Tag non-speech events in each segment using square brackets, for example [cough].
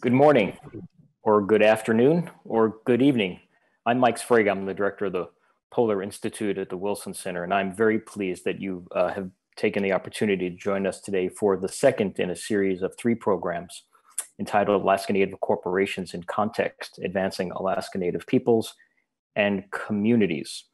Good morning, or good afternoon, or good evening. I'm Mike Sprague. I'm the director of the Polar Institute at the Wilson Center, and I'm very pleased that you uh, have taken the opportunity to join us today for the second in a series of three programs entitled Alaska Native Corporations in Context, Advancing Alaska Native Peoples and Communities.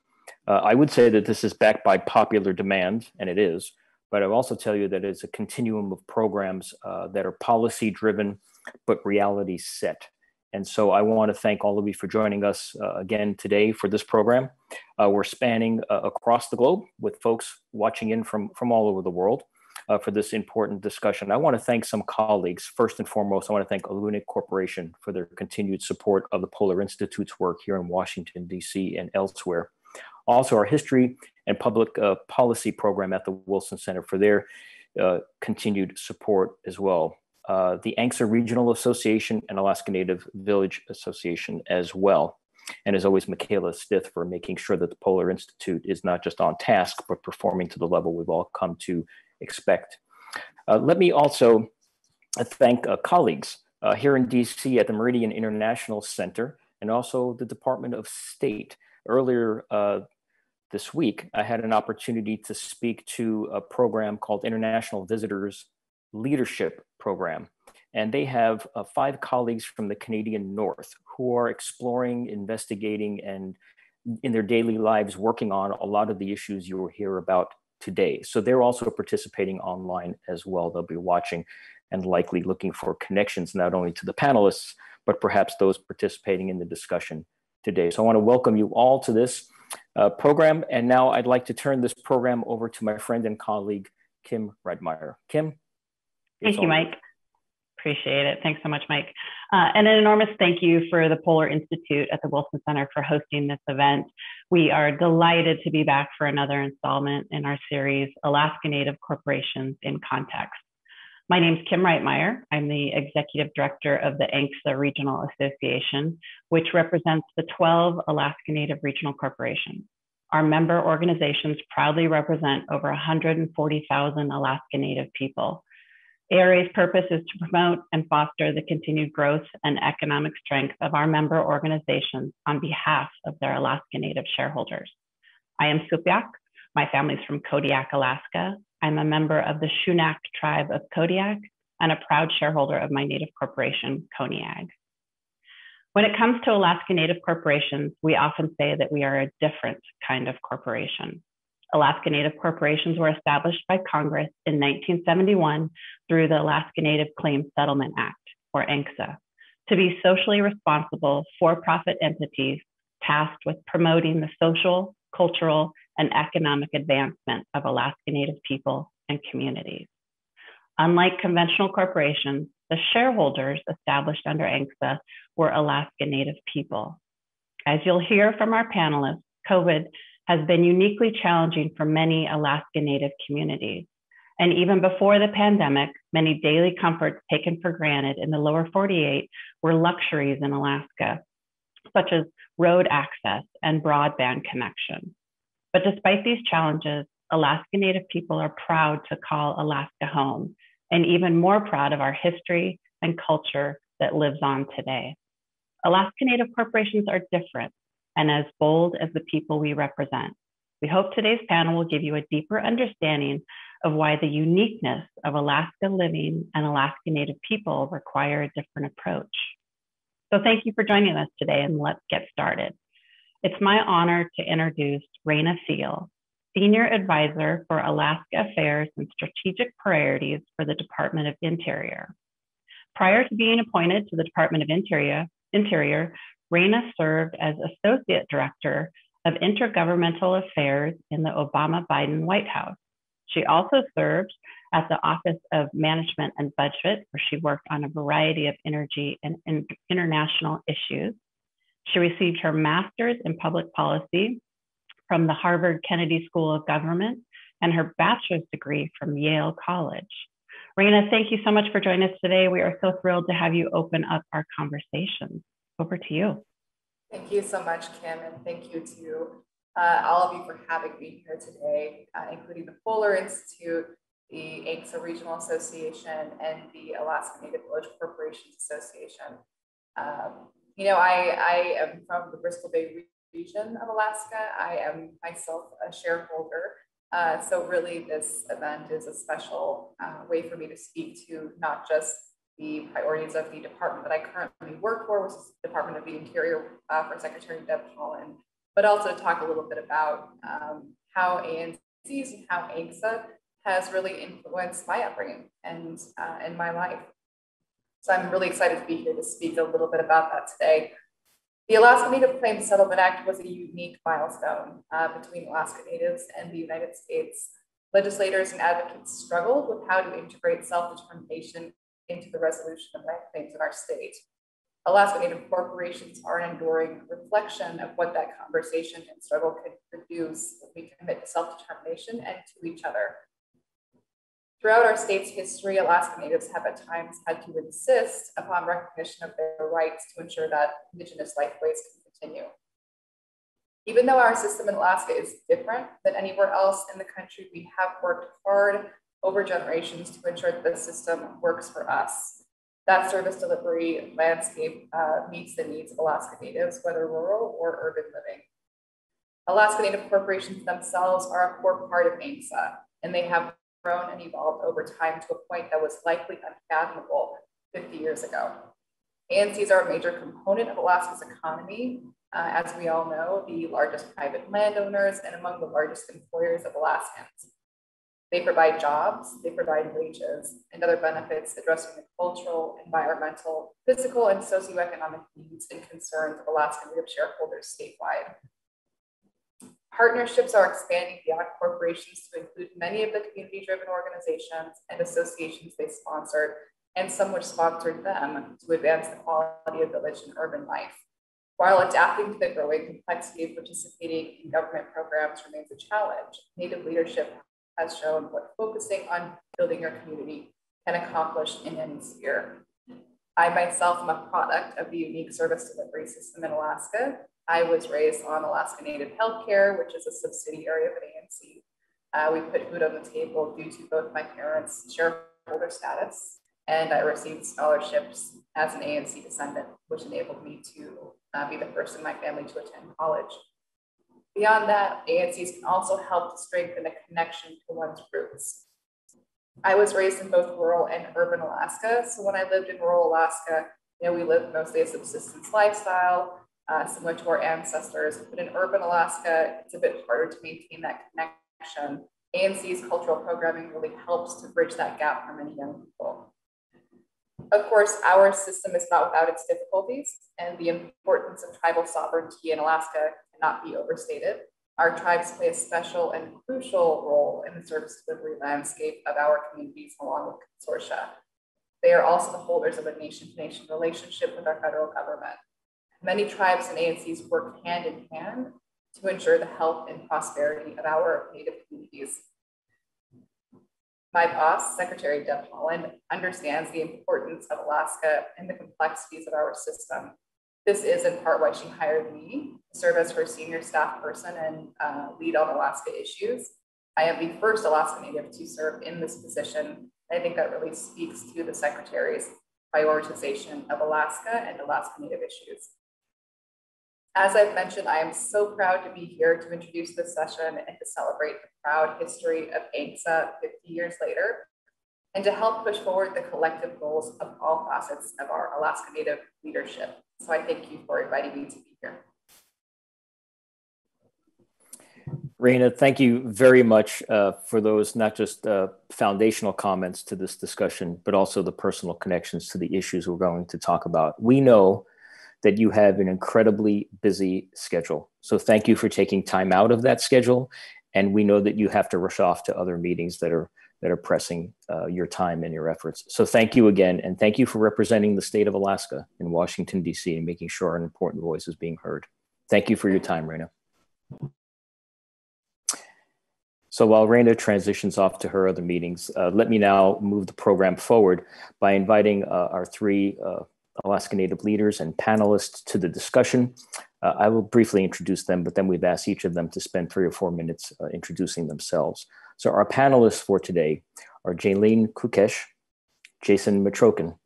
Uh, I would say that this is backed by popular demand, and it is, but I'll also tell you that it's a continuum of programs uh, that are policy driven but reality set. And so I want to thank all of you for joining us uh, again today for this program. Uh, we're spanning uh, across the globe with folks watching in from, from all over the world uh, for this important discussion. I want to thank some colleagues. First and foremost, I want to thank Olgoonik Corporation for their continued support of the Polar Institute's work here in Washington, D.C. and elsewhere. Also, our history and public uh, policy program at the Wilson Center for their uh, continued support as well uh, the ANCSA Regional Association and Alaska Native Village Association as well. And as always, Michaela Stith for making sure that the Polar Institute is not just on task, but performing to the level we've all come to expect. Uh, let me also thank uh, colleagues uh, here in DC at the Meridian International Center and also the Department of State. Earlier uh, this week, I had an opportunity to speak to a program called International Visitors Leadership program. And they have uh, five colleagues from the Canadian North who are exploring, investigating, and in their daily lives working on a lot of the issues you will hear about today. So they're also participating online as well. They'll be watching and likely looking for connections not only to the panelists, but perhaps those participating in the discussion today. So I want to welcome you all to this uh, program. And now I'd like to turn this program over to my friend and colleague, Kim Reitmeier. Kim? Thank you, Mike. Appreciate it. Thanks so much, Mike. Uh, and an enormous thank you for the Polar Institute at the Wilson Center for hosting this event. We are delighted to be back for another installment in our series, Alaska Native Corporations in Context. My name is Kim Reitmeier. I'm the executive director of the ANCSA Regional Association, which represents the 12 Alaska Native regional corporations. Our member organizations proudly represent over 140,000 Alaska Native people ARA's purpose is to promote and foster the continued growth and economic strength of our member organizations on behalf of their Alaska Native shareholders. I am Sugpiaq. My family's from Kodiak, Alaska. I'm a member of the Sun'aq tribe of Kodiak and a proud shareholder of my native corporation, Koniag. When it comes to Alaska Native corporations, we often say that we are a different kind of corporation. Alaska Native corporations were established by Congress in 1971 through the Alaska Native Claims Settlement Act, or ANCSA, to be socially responsible for profit entities tasked with promoting the social, cultural, and economic advancement of Alaska Native people and communities. Unlike conventional corporations, the shareholders established under ANCSA were Alaska Native people. As you'll hear from our panelists, COVID has been uniquely challenging for many Alaska Native communities. And even before the pandemic, many daily comforts taken for granted in the lower 48 were luxuries in Alaska, such as road access and broadband connection. But despite these challenges, Alaska Native people are proud to call Alaska home, and even more proud of our history and culture that lives on today. Alaska Native corporations are different and as bold as the people we represent. We hope today's panel will give you a deeper understanding of why the uniqueness of Alaska living and Alaska Native people require a different approach. So thank you for joining us today and let's get started. It's my honor to introduce Raina Thiele, Senior Advisor for Alaska Affairs and Strategic Priorities for the Department of Interior. Prior to being appointed to the Department of Interior, Interior Raina served as Associate Director of Intergovernmental Affairs in the Obama Biden White House. She also served at the Office of Management and Budget, where she worked on a variety of energy and, and international issues. She received her master's in public policy from the Harvard Kennedy School of Government and her bachelor's degree from Yale College. Raina, thank you so much for joining us today. We are so thrilled to have you open up our conversations. Over to you. Thank you so much, Kim, and thank you to uh, all of you for having me here today, uh, including the Polar Institute, the ANCSA Regional Association, and the Alaska Native Village Corporations Association. Um, you know, I, I am from the Bristol Bay region of Alaska. I am myself a shareholder. Uh, so really this event is a special uh, way for me to speak to not just the priorities of the department that I currently work for, which is the Department of the Interior uh, for Secretary Deb Haaland, but also talk a little bit about um, how ANCs and how ANCSA has really influenced my upbringing and uh, my life. So I'm really excited to be here to speak a little bit about that today. The Alaska Native Claims Settlement Act was a unique milestone uh, between Alaska Natives and the United States. Legislators and advocates struggled with how to integrate self-determination into the resolution of land claims in our state. Alaska Native corporations are an enduring reflection of what that conversation and struggle could produce if we commit to self-determination and to each other. Throughout our state's history, Alaska Natives have at times had to insist upon recognition of their rights to ensure that Indigenous lifeways can continue. Even though our system in Alaska is different than anywhere else in the country, we have worked hard over generations to ensure that the system works for us. That service delivery landscape uh, meets the needs of Alaska Natives, whether rural or urban living. Alaska Native corporations themselves are a core part of ANCSA, and they have grown and evolved over time to a point that was likely unfathomable 50 years ago. ANCs are a major component of Alaska's economy. Uh, as we all know, the largest private landowners and among the largest employers of Alaskans. They provide jobs, they provide wages and other benefits addressing the cultural, environmental, physical, and socioeconomic needs and concerns of Alaska Native shareholders statewide. Partnerships are expanding beyond corporations to include many of the community-driven organizations and associations they sponsored, and some which sponsored them to advance the quality of village and urban life. While adapting to the growing complexity of participating in government programs remains a challenge, Native leadership has shown what focusing on building your community can accomplish in any sphere. I myself am a product of the unique service delivery system in Alaska I was raised on Alaska Native Healthcare, which is a subsidiary of an ANC. Uh, we put food on the table due to both my parents' shareholder status, and I received scholarships as an ANC descendant, which enabled me to uh, be the first in my family to attend college. Beyond that, ANCs can also help to strengthen a connection to one's roots. I was raised in both rural and urban Alaska. So when I lived in rural Alaska, you know, we lived mostly a subsistence lifestyle uh, similar to our ancestors. But in urban Alaska, it's a bit harder to maintain that connection. ANC's cultural programming really helps to bridge that gap for many young people. Of course, our system is not without its difficulties, and the importance of tribal sovereignty in Alaska cannot be overstated. Our tribes play a special and crucial role in the service delivery landscape of our communities along with consortia. They are also the holders of a nation to nation relationship with our federal government. Many tribes and ANCs work hand in hand to ensure the health and prosperity of our Native communities. My boss, Secretary Deb Haaland, understands the importance of Alaska and the complexities of our system. This is in part why she hired me to serve as her senior staff person and uh, lead on Alaska issues. I am the first Alaska Native to serve in this position. I think that really speaks to the Secretary's prioritization of Alaska and Alaska Native issues. As I've mentioned, I am so proud to be here to introduce this session and to celebrate the proud history of ANCSA 50 years later, and to help push forward the collective goals of all facets of our Alaska Native leadership. So I thank you for inviting me to be here. Raina, thank you very much uh, for those not just uh, foundational comments to this discussion, but also the personal connections to the issues we're going to talk about. We know that you have an incredibly busy schedule. So thank you for taking time out of that schedule. And we know that you have to rush off to other meetings that are that are pressing uh, your time and your efforts. So thank you again, and thank you for representing the state of Alaska in Washington D.C. and making sure an important voice is being heard. Thank you for your time, Raina. So while Raina transitions off to her other meetings, uh, let me now move the program forward by inviting uh, our three uh, Alaska Native leaders and panelists to the discussion. Uh, I will briefly introduce them, but then we've asked each of them to spend three or four minutes uh, introducing themselves. So our panelists for today are Jaeleen Kookesh, Jason Metrokin,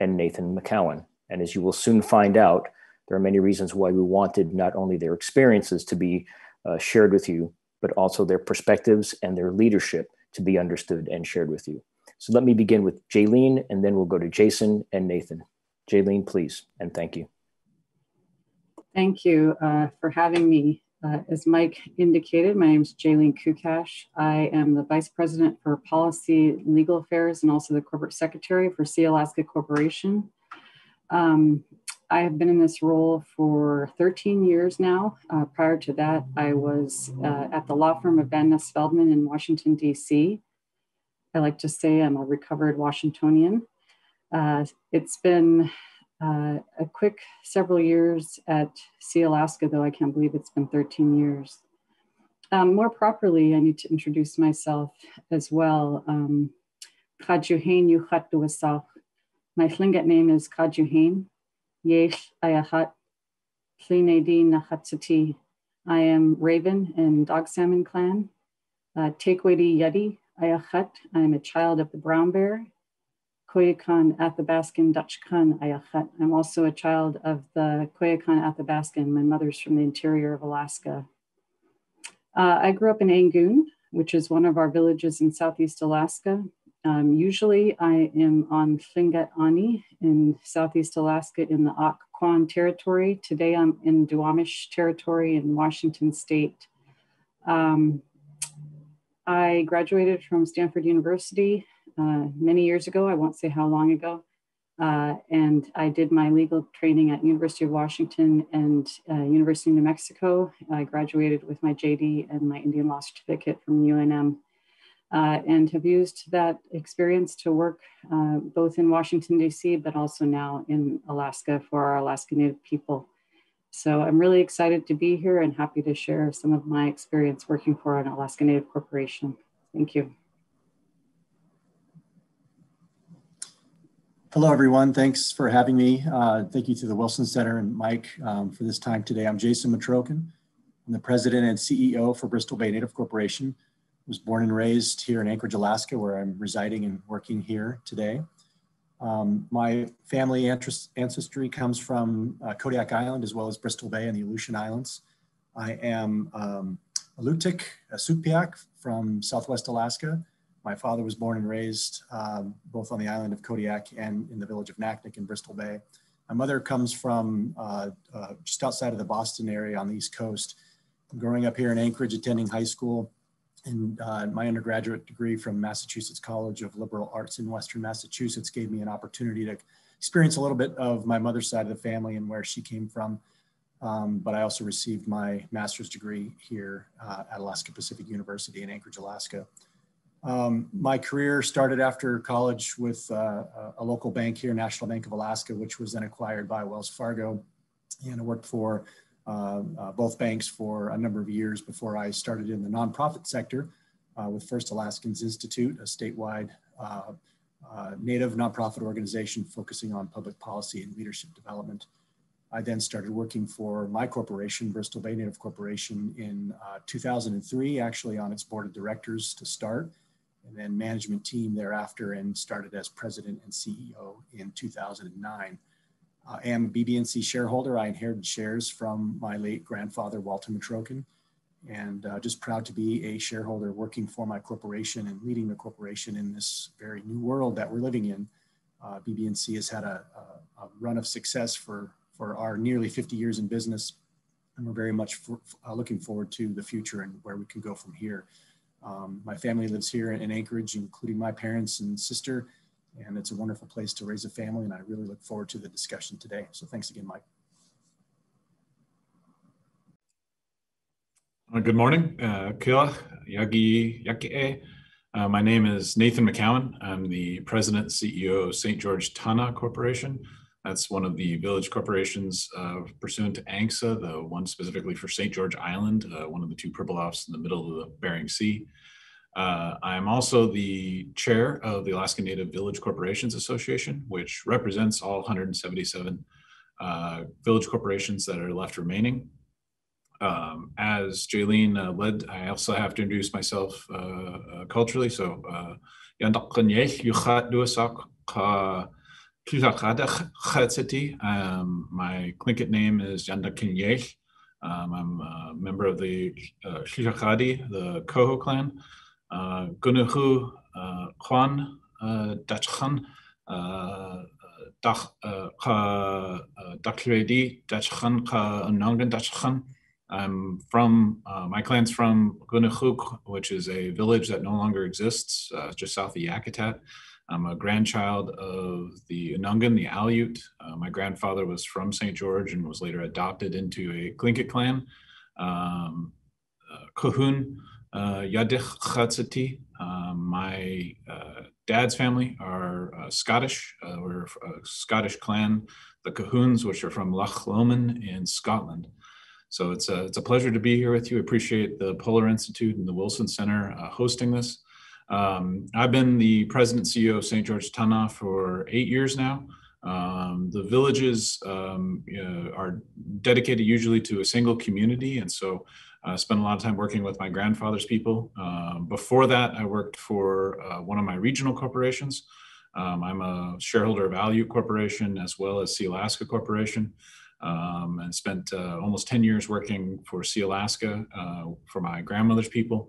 and Nathan McCowan. And as you will soon find out, there are many reasons why we wanted not only their experiences to be uh, shared with you, but also their perspectives and their leadership to be understood and shared with you. So let me begin with Jaeleen, and then we'll go to Jason and Nathan. Jaeleen, please, and thank you. Thank you uh, for having me. Uh, as Mike indicated, my name is Jaeleen Kookesh. I am the Vice President for Policy, Legal Affairs, and also the Corporate Secretary for Sealaska Corporation. Um, I have been in this role for 13 years now. Uh, prior to that, I was uh, at the law firm of Van Ness Feldman in Washington, D.C. I like to say I'm a recovered Washingtonian. Uh, it's been uh, a quick several years at Sealaska, though I can't believe it's been 13 years. Um, more properly, I need to introduce myself as well. Um, my Tlingit name is Kajuhain. Yesh Ayahat Plinedi Nahatsati. I am Raven in Dog Salmon Clan. Uh, Tekwedi Yadi Ayachat. I am a child of the brown bear Koyukon Athabaskan Dutch Kun Ayachat. I'm also a child of the Koyukon Athabaskan. My mother's from the interior of Alaska. Uh, I grew up in Angoon, which is one of our villages in Southeast Alaska. Um, usually I am on Tlingit Ani in Southeast Alaska in the Occoquan territory. Today I'm in Duwamish territory in Washington state. Um, I graduated from Stanford University uh, many years ago. I won't say how long ago. Uh, and I did my legal training at University of Washington and uh, University of New Mexico. I graduated with my JD and my Indian law certificate from UNM. Uh, and have used that experience to work uh, both in Washington, D.C., but also now in Alaska for our Alaska Native people. So I'm really excited to be here and happy to share some of my experience working for an Alaska Native Corporation. Thank you. Hello, everyone. Thanks for having me. Uh, thank you to the Wilson Center and Mike um, for this time today. I'm Jason Metrokin. I'm the president and CEO for Bristol Bay Native Corporation. I was born and raised here in Anchorage, Alaska, where I'm residing and working here today. Um, my family ancestry comes from uh, Kodiak Island as well as Bristol Bay and the Aleutian Islands. I am um, a Sugpiaq from Southwest Alaska. My father was born and raised um, both on the island of Kodiak and in the village of Naknek in Bristol Bay. My mother comes from uh, uh, just outside of the Boston area on the East Coast. Growing up here in Anchorage, attending high school, and uh, my undergraduate degree from Massachusetts College of Liberal Arts in Western Massachusetts gave me an opportunity to experience a little bit of my mother's side of the family and where she came from. Um, but I also received my master's degree here uh, at Alaska Pacific University in Anchorage, Alaska. Um, my career started after college with uh, a local bank here, National Bank of Alaska, which was then acquired by Wells Fargo. And I worked for uh, uh, both banks for a number of years before I started in the nonprofit sector uh, with First Alaskans Institute, a statewide uh, uh, Native nonprofit organization focusing on public policy and leadership development. I then started working for my corporation, Bristol Bay Native Corporation, in 2003, actually on its board of directors to start and then management team thereafter and started as president and CEO in 2009. I am a BBNC shareholder. I inherited shares from my late grandfather, Walter Metrokin, and uh, just proud to be a shareholder working for my corporation and leading the corporation in this very new world that we're living in. Uh, BBNC has had a, a, a, run of success for, for our nearly 50 years in business, and we're very much for, uh, looking forward to the future and where we can go from here. Um, my family lives here in Anchorage, including my parents and sister, and it's a wonderful place to raise a family. And I really look forward to the discussion today. So thanks again, Mike. Uh, good morning, uh, Kila, Yagi. Uh, my name is Nathan McCowan. I'm the president and CEO of St. George Tanaq Corporation. That's one of the village corporations uh, pursuant to ANCSA, the one specifically for St. George Island, uh, one of the two Pribilofs in the middle of the Bering Sea. Uh, I am also the chair of the Alaska Native Village Corporations Association, which represents all 177 uh, village corporations that are left remaining. Um, as Jaeleen uh, led, I also have to introduce myself uh, culturally. So Yandakanyeh Duasak um, my Tlingit name is Yandakinyeh. Um, I'm a member of the uh, the Koho clan. Uh, Gunuhu uh, Kwan uh, Dachkhan Dakledi Dachkhan Ka Nongan Dachkhan. I'm from, uh, my clan's from Gunahuk, which is a village that no longer exists, uh, just south of Yakutat. I'm a grandchild of the Unungan, the Aleut. Uh, my grandfather was from St. George and was later adopted into a Tlingit clan. Um, uh, Kohun, uh, Yadich Chatzati. Um, my uh, dad's family are uh, Scottish. Uh, we're a Scottish clan, the Colquhouns, which are from Loch Lomond in Scotland. So it's a, it's a pleasure to be here with you. Appreciate the Polar Institute and the Wilson Center uh, hosting this. Um, I've been the president CEO of St. George Tanaq for eight years now. Um, the villages um, know, are dedicated usually to a single community, and so I uh, spent a lot of time working with my grandfather's people. Um, before that, I worked for uh, one of my regional corporations. Um, I'm a shareholder of Aleut Corporation as well as Sealaska Corporation um, and spent uh, almost 10 years working for Sealaska uh, for my grandmother's people.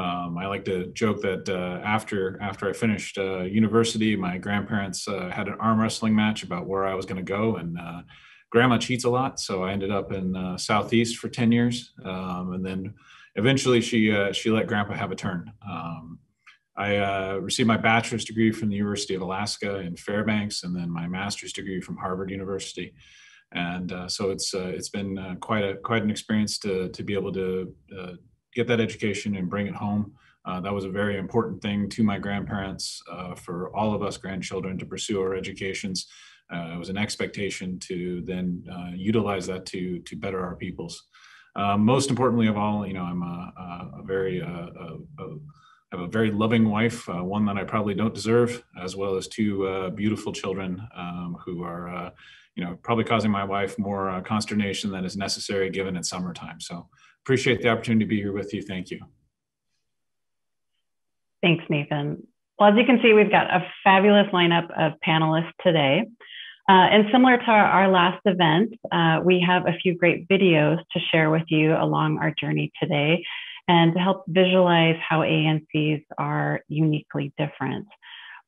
Um, I like to joke that uh, after after I finished uh, university, my grandparents uh, had an arm wrestling match about where I was going to go, and uh, grandma cheats a lot, so I ended up in southeast for 10 years, um, and then eventually she she let grandpa have a turn. Um, I received my bachelor's degree from the University of Alaska in Fairbanks, and then my master's degree from Harvard University and uh, so it's uh, it's been uh, quite a quite an experience to to be able to uh, get that education and bring it home. Uh, that was a very important thing to my grandparents uh, for all of us grandchildren to pursue our educations. it was an expectation to then utilize that to to better our peoples. most importantly of all, you know, I'm a, a very a, a, I have a very loving wife, uh, one that I probably don't deserve, as well as two uh, beautiful children um, who are uh, you know, probably causing my wife more uh, consternation than is necessary given it's summertime. So appreciate the opportunity to be here with you. Thank you. Thanks, Nathan. Well, as you can see, we've got a fabulous lineup of panelists today. Uh, and similar to our, our last event, uh, we have a few great videos to share with you along our journey today and to help visualize how ANCs are uniquely different.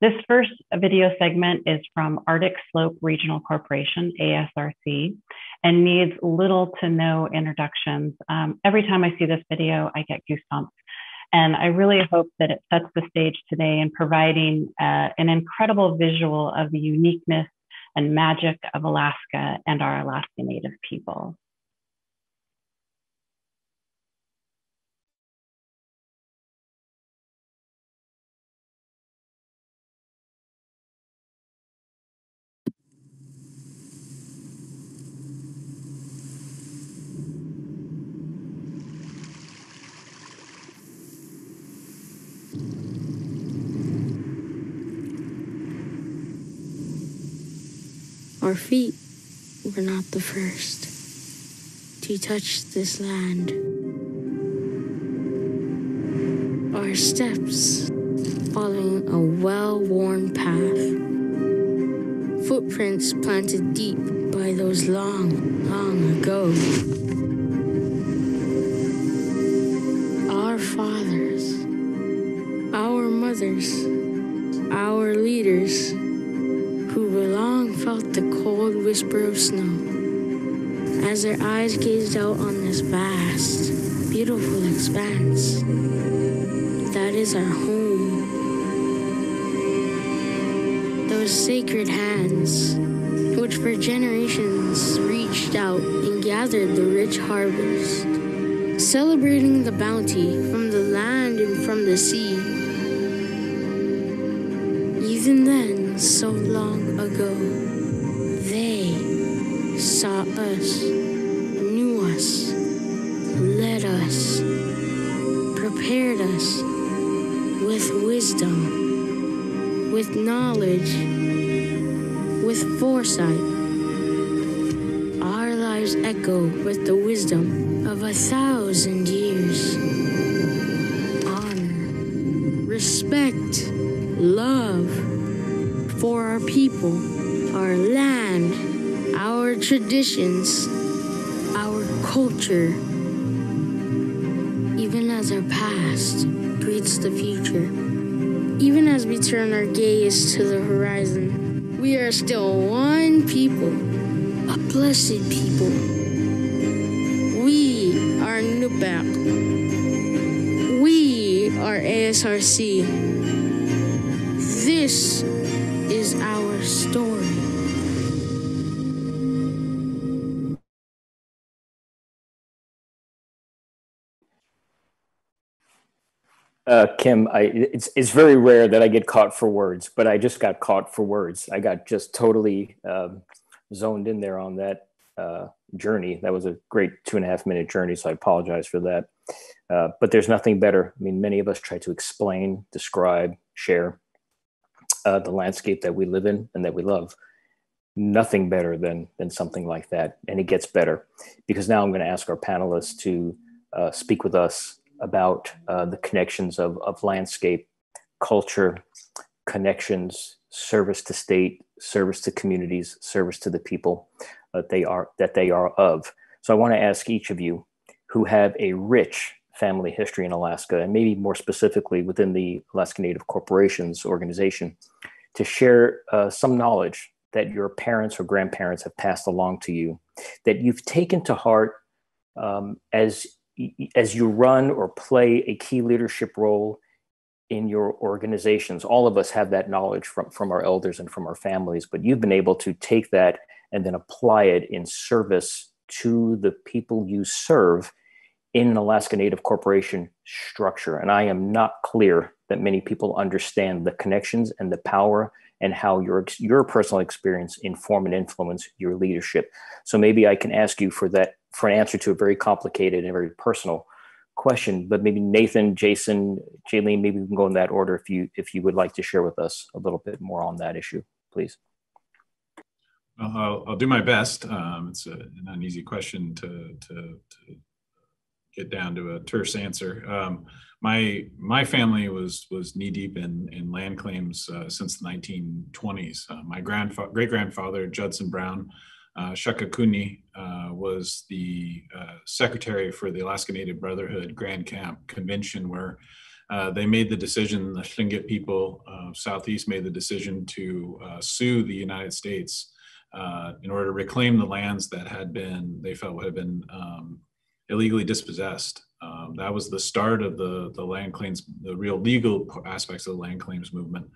This first video segment is from Arctic Slope Regional Corporation, ASRC, and needs little to no introductions. Um, every time I see this video, I get goosebumps. And I really hope that it sets the stage today in providing uh, an incredible visual of the uniqueness and magic of Alaska and our Alaska Native people. Our feet were not the first to touch this land. Our steps following a well worn path, footprints planted deep by those long, long ago. Our fathers, our mothers, our leaders felt the cold whisper of snow as their eyes gazed out on this vast, beautiful expanse. That is our home. Those sacred hands, which for generations reached out and gathered the rich harvest, celebrating the bounty from the land and from the sea. Even then, so long ago They saw us, knew us, led us, prepared us with wisdom, with knowledge, with foresight. Our lives echo with the wisdom of a thousand years. Honor, respect, love for our people, our land, our traditions, our culture, even as our past greets the future. Even as we turn our gaze to the horizon, we are still one people, a blessed people. We are Nupak. We are ASRC. This our story. Uh, Kim, I, it's it's very rare that I get caught for words, but I just got caught for words. I got just totally um, zoned in there on that uh, journey. That was a great two and a half minute journey, so I apologize for that. Uh, but there's nothing better. I mean, many of us try to explain, describe, share uh, the landscape that we live in and that we love. Nothing better than than something like that, and it gets better because now I'm going to ask our panelists to uh, speak with us about uh, the connections of, of landscape, culture, connections, service to state, service to communities, service to the people that they are that they are of. So I want to ask each of you who have a rich family history in Alaska, and maybe more specifically within the Alaska Native Corporations organization, to share uh, some knowledge that your parents or grandparents have passed along to you that you've taken to heart um, as as you run or play a key leadership role in your organizations. All of us have that knowledge from from our elders and from our families but you've been able to take that and then apply it in service to the people you serve in an Alaska Native Corporation structure. And I am not clear that many people understand the connections and the power and how your your personal experience inform and influence your leadership. So maybe I can ask you for that for an answer to a very complicated and very personal question. But maybe Nathan, Jason, Jaeleen, maybe we can go in that order if you if you would like to share with us a little bit more on that issue, please. Well, I'll, I'll do my best. Um, it's a, an easy question to, to, to, get down to a terse answer. Um, my my family was was knee deep in in land claims uh, since the 1920s. Uh, my grandfather, great grandfather Judson Brown, uh, Shakakuni uh, was the uh, secretary for the Alaska Native Brotherhood Grand Camp Convention, where uh, they made the decision, the Tlingit people of Southeast made the decision to sue the United States in order to reclaim the lands that had been, they felt had been um, illegally dispossessed. Um, that was the start of the, the land claims, the real legal aspects of the land claims movement.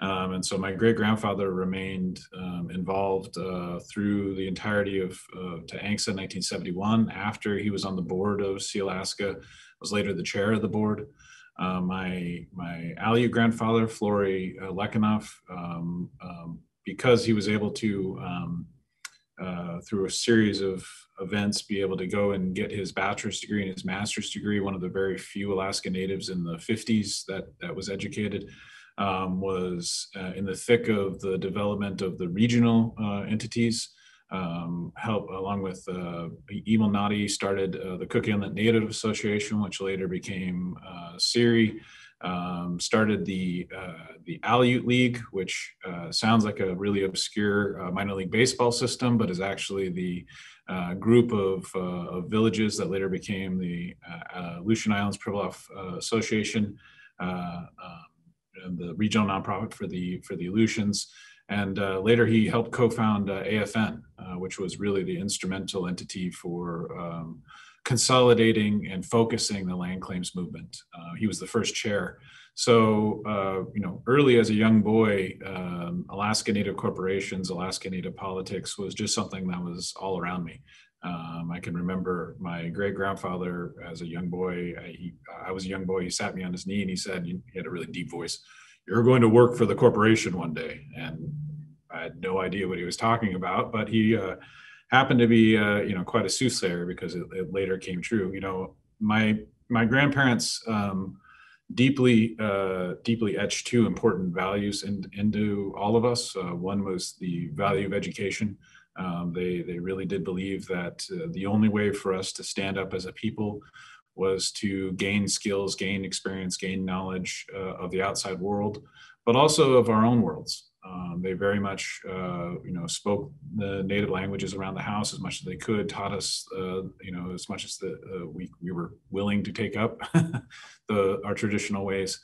Um, and so my great grandfather remained um, involved uh, through the entirety of uh, to ANCSA 1971. After he was on the board of Sealaska, was later the chair of the board. Uh, my my Aleut grandfather, Flore uh, um, um, because he was able to um, uh, through a series of events be able to go and get his bachelor's degree and his master's degree. One of the very few Alaska Natives in the 50s that that was educated um, was uh, in the thick of the development of the regional uh, entities. Um, help along with uh, Emil Notti started uh, the Cook Inlet Native Association, which later became uh. Um, started the uh, the Aleut League, which uh, sounds like a really obscure uh, minor league baseball system, but is actually the uh, group of, of, villages that later became the Aleutian Islands Pribilof Association. Um, the regional nonprofit for the for the Aleutians. And uh, later, he helped co-found uh, AFN, uh, which was really the instrumental entity for um, consolidating and focusing the land claims movement. Uh, he was the first chair. So, uh, you know, early as a young boy, um, Alaska Native corporations, Alaska Native politics was just something that was all around me. Um, I can remember my great grandfather as a young boy. I, he, I, was a young boy. He sat me on his knee and he said, he had a really deep voice, You're going to work for the corporation one day. And I had no idea what he was talking about, but he uh, happened to be, uh, you know, quite a soothsayer because it, it, later came true. You know, my my grandparents um, deeply uh, deeply etched two important values in, into all of us. Uh, one was the value of education um, they, they really did believe that uh, the only way for us to stand up as a people was to gain skills, gain experience, gain knowledge uh, of the outside world, but also of our own worlds. Um, they very much, uh, you know, spoke the native languages around the house as much as they could, taught us, uh, you know, as much as the, uh, we, we were willing to take up [laughs] the, our traditional ways.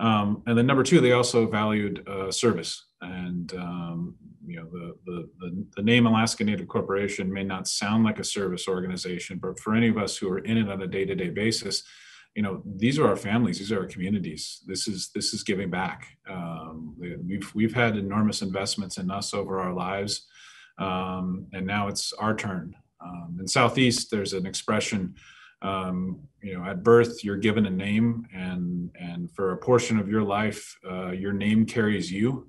Um, and then number two, they also valued uh, service. And um, you know, the, the, the the name Alaska Native Corporation may not sound like a service organization, but for any of us who are in it on a day-to-day basis, you know, these are our families, these are our communities. This is this is giving back. Um, we've we've had enormous investments in us over our lives, um, and now it's our turn. Um, in Southeast, there's an expression um, you know, at birth, you're given a name, and and for a portion of your life, uh, your name carries you,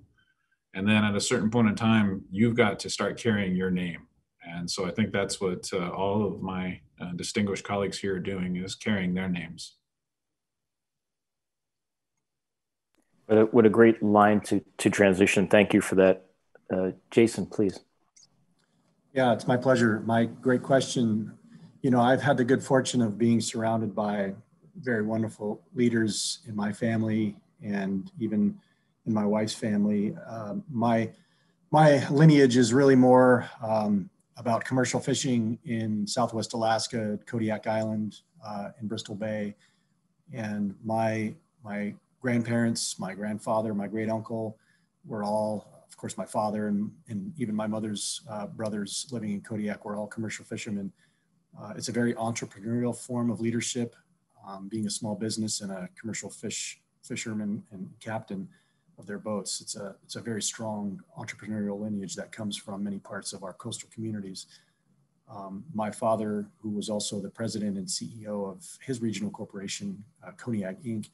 and then at a certain point in time, you've got to start carrying your name. And so I think that's what uh, all of my uh, distinguished colleagues here are doing is carrying their names. What a, what a great line to to transition. Thank you for that, uh, Jason. Please. Yeah, it's my pleasure. My great question you know, I've had the good fortune of being surrounded by very wonderful leaders in my family and even in my wife's family. Uh, my my lineage is really more um, about commercial fishing in Southwest Alaska, Kodiak Island, uh, in Bristol Bay, and my my grandparents, my grandfather, my great uncle, were all, of course, my father and and even my mother's uh, brothers living in Kodiak were all commercial fishermen. Uh, it's a very entrepreneurial form of leadership, um, being a small business and a commercial fish fisherman and captain of their boats. It's a, it's a very strong entrepreneurial lineage that comes from many parts of our coastal communities. Um, my father, who was also the president and CEO of his regional corporation, uh, Inc.,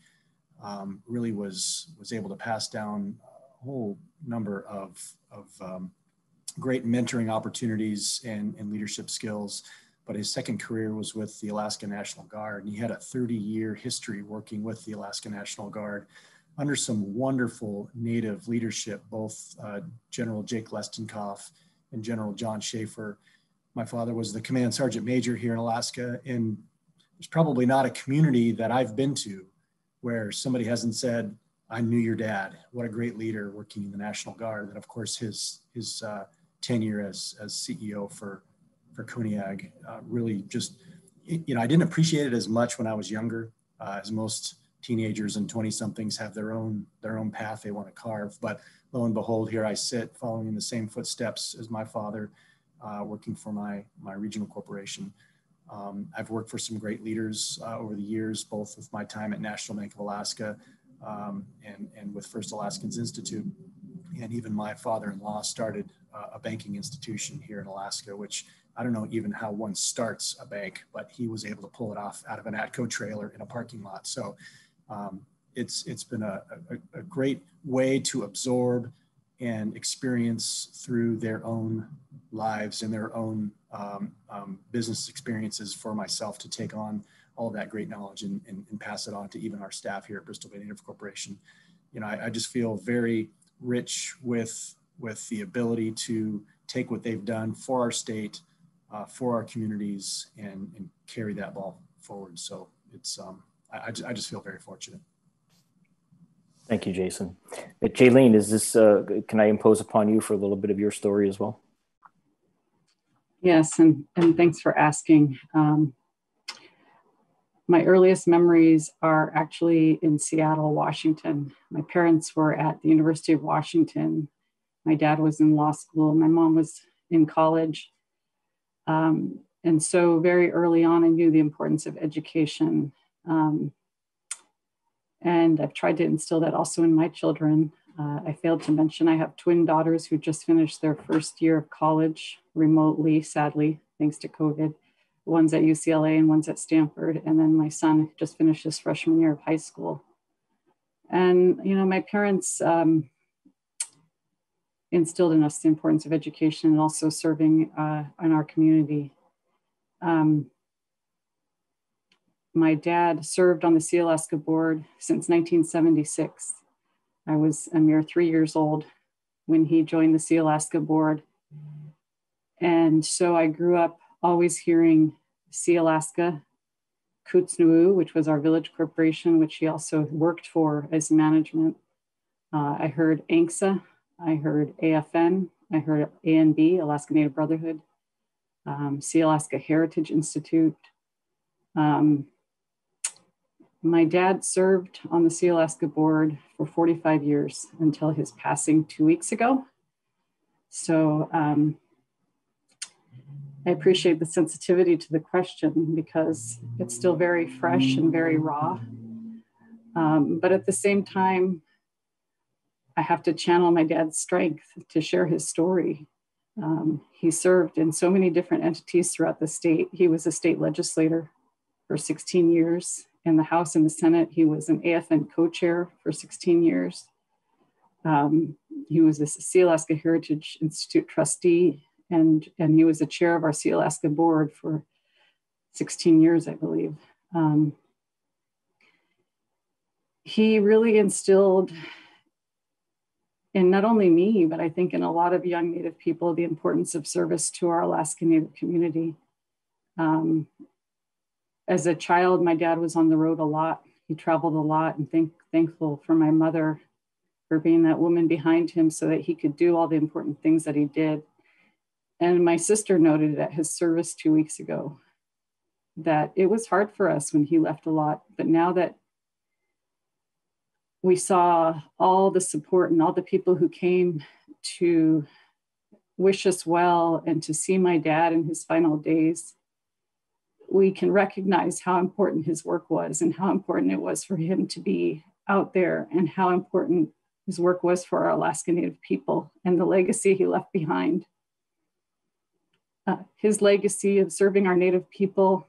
um, really was, was able to pass down a whole number of, of um, great mentoring opportunities and, and leadership skills but his second career was with the Alaska National Guard. And he had a 30 year history working with the Alaska National Guard under some wonderful Native leadership, both uh, General Jake Lestenkof and General John Schaeffer. My father was the command sergeant major here in Alaska, and there's probably not a community that I've been to where somebody hasn't said, I knew your dad. What a great leader working in the National Guard. And of course, his, his uh, tenure as, as CEO for for Koniag. Uh, really just, you know, I didn't appreciate it as much when I was younger, uh, as most teenagers and 20 somethings have their own, their own path they want to carve. But lo and behold, here I sit following in the same footsteps as my father, uh, working for my, my regional corporation. Um, I've worked for some great leaders uh, over the years, both with my time at National Bank of Alaska um, and, and with First Alaskans Institute. And even my father-in-law started uh, a banking institution here in Alaska, which I don't know even how one starts a bank, but he was able to pull it off out of an Atco trailer in a parking lot. So um, it's it's been a, a, a, great way to absorb and experience through their own lives and their own um, um, business experiences for myself to take on all of that great knowledge and, and, and, pass it on to even our staff here at Bristol Bay Native Corporation. You know, I, I just feel very rich with with the ability to take what they've done for our state uh, for our communities and, and carry that ball forward. So it's, um, I, I just feel very fortunate. Thank you, Jason. Uh, Jaeleen, is this, uh, can I impose upon you for a little bit of your story as well? Yes, and, and thanks for asking. Um, my earliest memories are actually in Seattle, Washington. My parents were at the University of Washington. My dad was in law school. My mom was in college. Um, and so very early on, I knew the importance of education. Um, and I've tried to instill that also in my children. Uh, I failed to mention I have twin daughters who just finished their first year of college remotely, sadly, thanks to COVID. One's at UCLA and one's at Stanford. And then my son just finished his freshman year of high school. And, you know, my parents, um, instilled in us the importance of education and also serving uh, in our community. Um, my dad served on the Sealaska board since 1976. I was a mere three years old when he joined the Sealaska board. And so I grew up always hearing Sea Alaska, Kootznoowoo, which was our village corporation, which he also worked for as management. Uh, I heard ANCSA, I heard AFN, I heard ANB, Alaska Native Brotherhood, um, Sealaska Heritage Institute. Um, my dad served on the Sealaska board for 45 years until his passing two weeks ago. So um, I appreciate the sensitivity to the question because it's still very fresh and very raw. Um, but at the same time, I have to channel my dad's strength to share his story. Um, he served in so many different entities throughout the state. He was a state legislator for 16 years in the House and the Senate. He was an AFN co-chair for 16 years. Um, he was a Sealaska Heritage Institute trustee, and, and he was the chair of our Sealaska board for 16 years, I believe. Um, he really instilled in not only me, but I think in a lot of young Native people, the importance of service to our Alaska Native community. Um, as a child, my dad was on the road a lot. He traveled a lot and thank, thankful for my mother for being that woman behind him so that he could do all the important things that he did. And my sister noted at his service two weeks ago that it was hard for us when he left a lot. But now that we saw all the support and all the people who came to wish us well and to see my dad in his final days, we can recognize how important his work was and how important it was for him to be out there and how important his work was for our Alaska Native people and the legacy he left behind. Uh, his legacy of serving our Native people,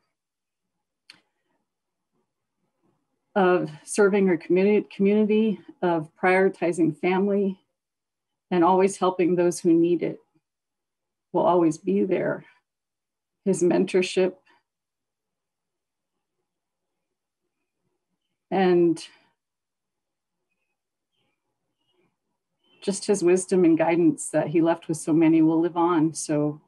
of serving our community, community, of prioritizing family, and always helping those who need it will always be there. His mentorship and just his wisdom and guidance that he left with so many will live on. So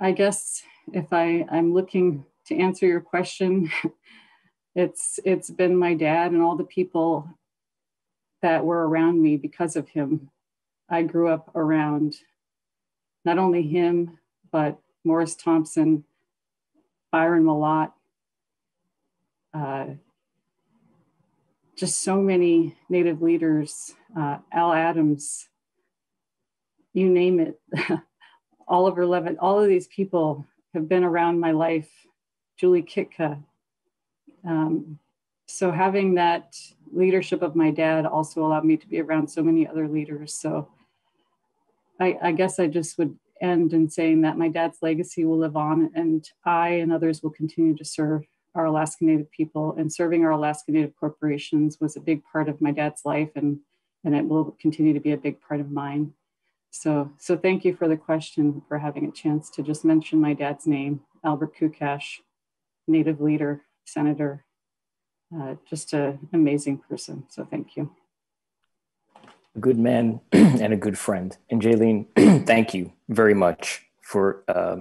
I guess if I, I'm looking to answer your question, [laughs] it's it's been my dad and all the people that were around me because of him. I grew up around not only him, but Morris Thompson, Byron Mallott, uh, just so many Native leaders, uh, Al Adams, you name it, [laughs] Oliver Leavitt, all of these people have been around my life, Julie Kitka. Um, so having that leadership of my dad also allowed me to be around so many other leaders. So I, I guess I just would end in saying that my dad's legacy will live on and I and others will continue to serve our Alaska Native people and serving our Alaska Native corporations was a big part of my dad's life and, and it will continue to be a big part of mine. So, so thank you for the question, for having a chance to just mention my dad's name, Albert Kookesh, Native leader, senator, uh, just an amazing person. So thank you. A good man [clears throat] and a good friend. And Jaeleen, [clears throat] thank you very much for uh,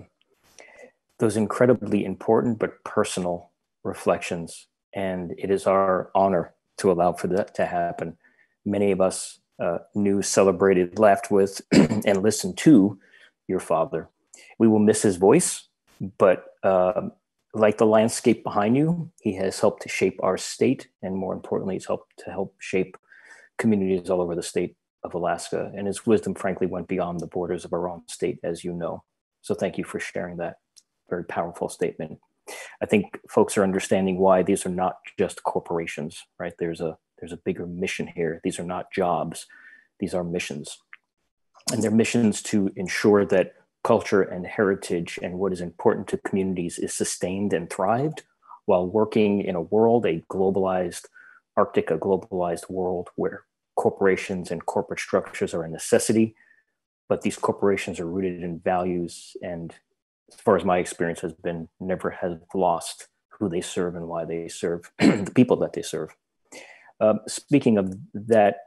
those incredibly important but personal reflections. And it is our honor to allow for that to happen. Many of us uh, knew, celebrated, laughed with, [clears throat] and listened to your father. We will miss his voice, but uh, like the landscape behind you, he has helped to shape our state, and more importantly, he's helped to help shape communities all over the state of Alaska. And his wisdom, frankly, went beyond the borders of our own state, as you know. So thank you for sharing that very powerful statement. I think folks are understanding why these are not just corporations, right? There's a there's a bigger mission here. These are not jobs; these are missions, and they're missions to ensure that culture and heritage and what is important to communities is sustained and thrived while working in a world, a globalized Arctic, a globalized world where corporations and corporate structures are a necessity, but these corporations are rooted in values and as far as my experience has been, never have lost who they serve and why they serve [clears throat] the people that they serve. Um, speaking of that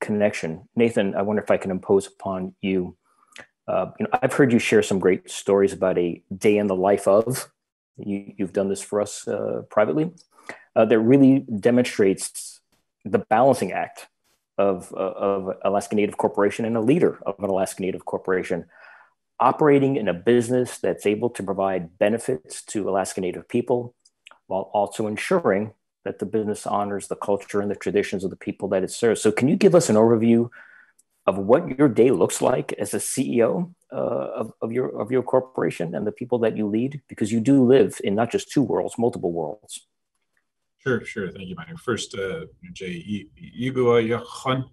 connection, Nathan, I wonder if I can impose upon you. Uh, you know, I've heard you share some great stories about a day in the life of You, have done this for us uh, privately. Uh, that really demonstrates the balancing act of, uh, of Alaska Native Corporation and a leader of an Alaska Native Corporation operating in a business that's able to provide benefits to Alaska Native people while also ensuring that the business honors the culture and the traditions of the people that it serves. So, can you give us an overview of what your day looks like as a CEO uh, of, of, your of your corporation and the people that you lead? Because you do live in not just two worlds, multiple worlds. Sure, sure. Thank you, Mike. First, uh, Jay, Igua Yachan,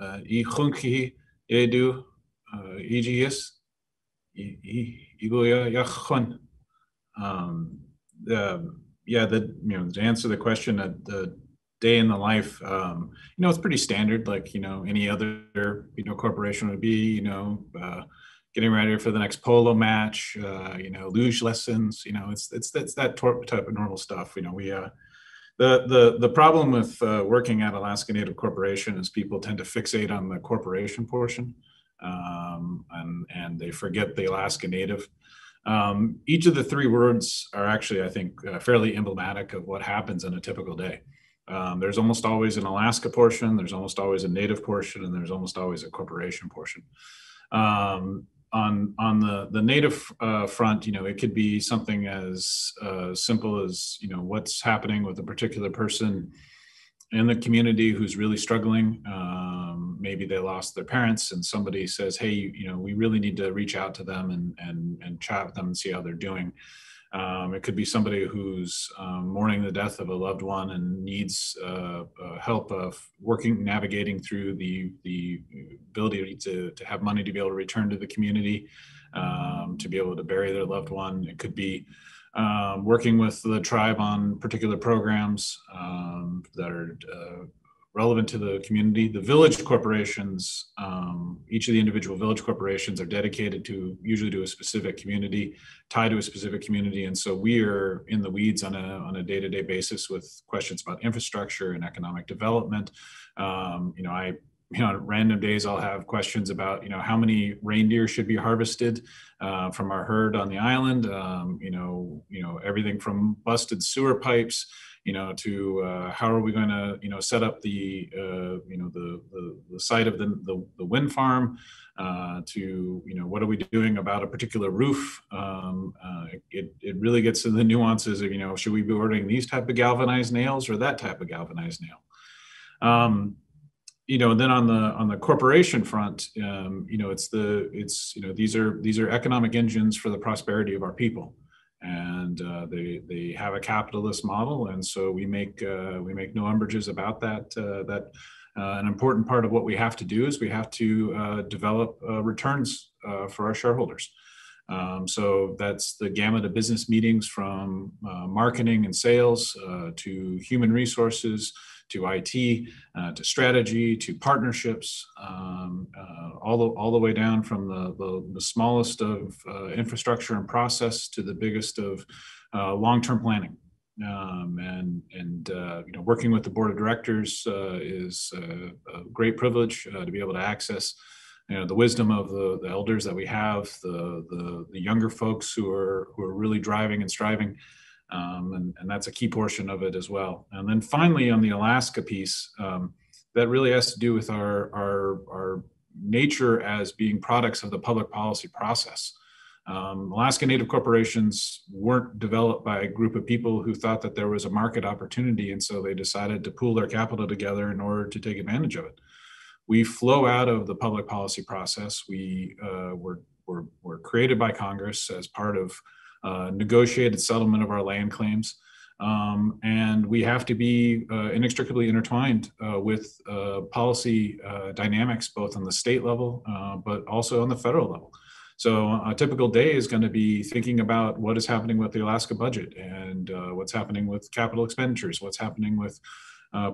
uh, Ichunki Edu, EGS, Um, yeah, the you know to answer the question, uh, the day in the life, um, you know, it's pretty standard, like you know any other you know corporation would be, you know, uh, getting ready for the next polo match, uh, you know, luge lessons, you know, it's it's it's that type of normal stuff. You know, we uh, the the the problem with uh, working at Alaska Native Corporation is people tend to fixate on the corporation portion, um, and and they forget the Alaska Native. Um, each of the three words are actually, I think, uh, fairly emblematic of what happens in a typical day. Um, there's almost always an Alaska portion, there's almost always a native portion, and there's almost always a corporation portion. Um, on on the the native uh, front, you know, it could be something as uh, simple as you know what's happening with a particular person in the community who's really struggling. Um, maybe they lost their parents, and somebody says, "Hey, you, you, know, we really need to reach out to them and and and chat with them and see how they're doing." Um, it could be somebody who's um, mourning the death of a loved one and needs uh, uh, help of working, navigating through the the ability to to have money to be able to return to the community, um, to be able to bury their loved one. It could be um, working with the tribe on particular programs um, that are uh, relevant to the community. The village corporations, um, each of the individual village corporations are dedicated to usually to a specific community, tied to a specific community. And so we are in the weeds on a, on a day-to-day basis with questions about infrastructure and economic development. Um, you know, I you know, on random days I'll have questions about, you know, how many reindeer should be harvested uh, from our herd on the island. Um, you know, you know everything from busted sewer pipes, you know, to uh, how are we going to, you know, set up the, uh, you know, the, the, the site of the, the, the wind farm. Uh, to you know what are we doing about a particular roof um, uh, it, it really gets to the nuances of you know should we be ordering these type of galvanized nails or that type of galvanized nail um, you know and then on the on the corporation front um, you know it's the it's you know these are these are economic engines for the prosperity of our people. And uh, they they have a capitalist model. And so we make uh, we make no umbrages about that uh, that uh, an important part of what we have to do is we have to uh, develop uh, returns for our shareholders. Um, so that's the gamut of business meetings from marketing and sales to human resources to IT, uh, to strategy, to partnerships, um, uh, all, the, all the way down from the, the, the smallest of uh, infrastructure and process to the biggest of uh, long-term planning. Um, and and uh, you know working with the board of directors uh, is a, a, great privilege to be able to access you know the wisdom of the, the elders that we have the, the the younger folks who are who are really driving and striving um, and, and that's a key portion of it as well. And then finally, on the Alaska piece, um, that really has to do with our, our, our nature as being products of the public policy process. Um, Alaska Native corporations weren't developed by a group of people who thought that there was a market opportunity, and so they decided to pool their capital together in order to take advantage of it. We flow out of the public policy process. We uh, were, were, were created by Congress as part of uh, negotiated settlement of our land claims. Um, and we have to be uh, inextricably intertwined uh, with uh, policy uh, dynamics, both on the state level, uh, but also on the federal level. So a typical day is going to be thinking about what is happening with the Alaska budget and what's happening with capital expenditures, what's happening with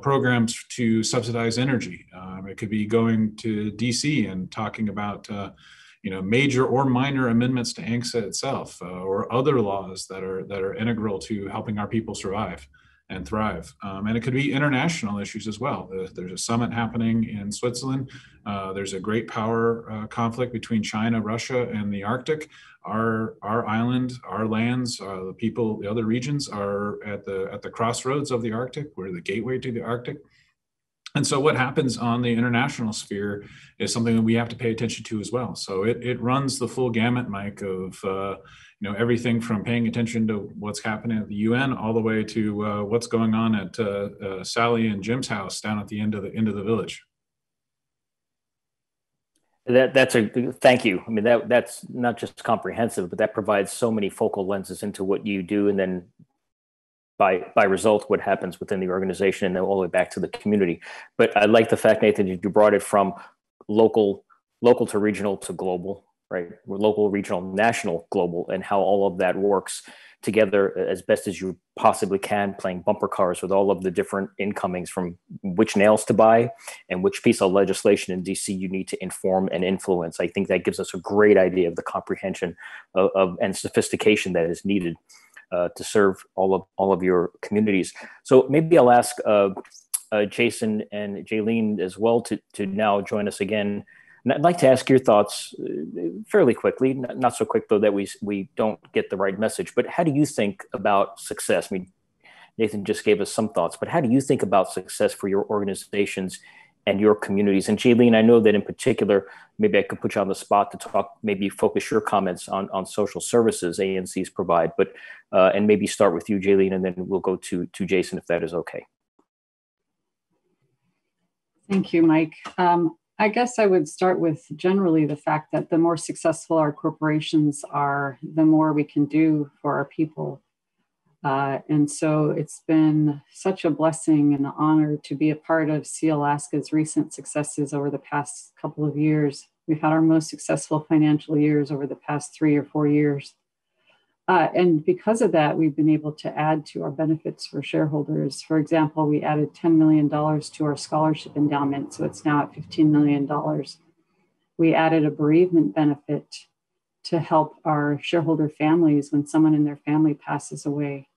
programs to subsidize energy. Um, it could be going to DC and talking about you know, major or minor amendments to ANCSA itself uh, or other laws that are that are integral to helping our people survive. and thrive. Um, and it could be international issues as well. There's a summit happening in Switzerland. Uh, there's a great power uh, conflict between China, Russia, and the Arctic. Our our island, our lands, uh, the people, the other regions are at the at the crossroads of the Arctic. We're the gateway to the Arctic. And so what happens on the international sphere is something that we have to pay attention to as well. So it, it runs the full gamut, Mike, of uh, you know everything from paying attention to what's happening at the UN all the way to uh, what's going on at uh, uh, Sally and Jim's house down at the end of the end of the village. That that's a thank you. I mean that that's not just comprehensive, but that provides so many focal lenses into what you do, and then by by result what happens within the organization and then all the way back to the community. But i like the fact nathan you brought it from local local to regional to global right? Local regional national global and how all of that works together as best as you possibly can playing bumper cars with all of the different incomings from which nails to buy and which piece of legislation in dc you need to inform and influence. I think that gives us a great idea of the comprehension of, of and sophistication that is needed uh, to serve all of all of your communities. So maybe I'll ask uh, uh, Jason and Jaeleen as well to to now join us again. And I'd like to ask your thoughts uh, fairly quickly, not so quick though that we we don't get the right message. But how do you think about success? I mean, Nathan just gave us some thoughts, but how do you think about success for your organizations and your communities. And Jaeleen, I know that in particular, maybe I could put you on the spot to talk, maybe focus your comments on, on social services ANCs provide, but uh, and maybe start with you, Jaeleen, and then we'll go to, to Jason if that is okay. Thank you, Mike. Um, I guess I would start with generally the fact that the more successful our corporations are, the more we can do for our people uh, and so it's been such a blessing and an honor to be a part of Sealaska's recent successes over the past couple of years. We've had our most successful financial years over the past three or four years. Uh, and because of that, we've been able to add to our benefits for shareholders. For example, we added $10 million to our scholarship endowment, so it's now at $15 million. We added a bereavement benefit to help our shareholder families when someone in their family passes away.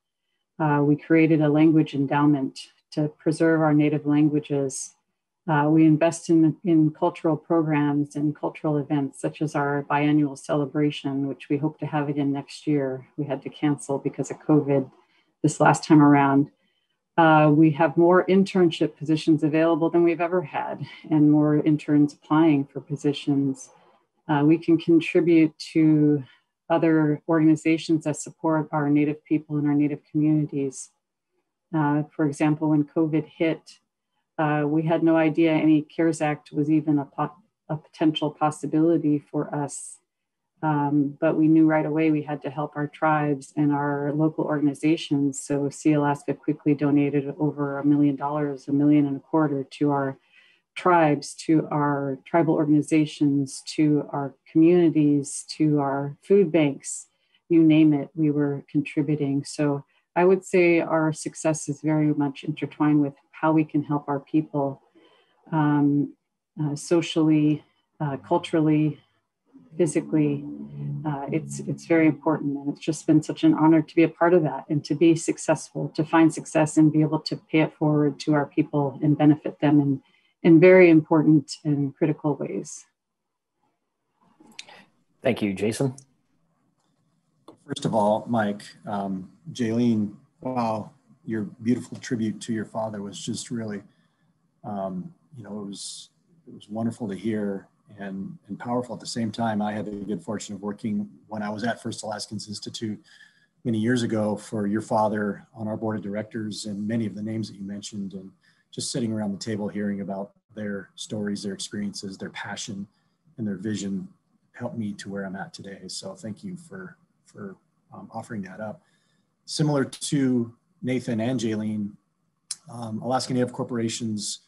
Uh, we created a language endowment to preserve our native languages. Uh, we invest in, in cultural programs and cultural events, such as our biannual celebration, which we hope to have again next year. We had to cancel because of COVID this last time around. Uh, we have more internship positions available than we've ever had, and more interns applying for positions. Uh, we can contribute to other organizations that support our Native people and our Native communities. Uh, for example, when COVID hit, uh, we had no idea any CARES Act was even a, po- a potential possibility for us. Um, but we knew right away we had to help our tribes and our local organizations. So Sealaska quickly donated over a million dollars, a million and a quarter to our tribes, to our tribal organizations, to our communities, to our food banks, you name it, we were contributing. So I would say our success is very much intertwined with how we can help our people um, uh, socially, uh, culturally, physically. Uh, it's it's very important, and it's just been such an honor to be a part of that and to be successful, to find success and be able to pay it forward to our people and benefit them and in very important and critical ways. Thank you, Jason. First of all, Mike, um, Jaeleen, wow, your beautiful tribute to your father was just really, um, you know, it was it was wonderful to hear and and powerful at the same time. I had the good fortune of working when I was at First Alaskans Institute many years ago for your father on our board of directors and many of the names that you mentioned and just sitting around the table hearing about their stories, their experiences, their passion, and their vision helped me to where I'm at today. So thank you for for um, offering that up. Similar to Nathan and Jaeleen, um, Alaska Native corporations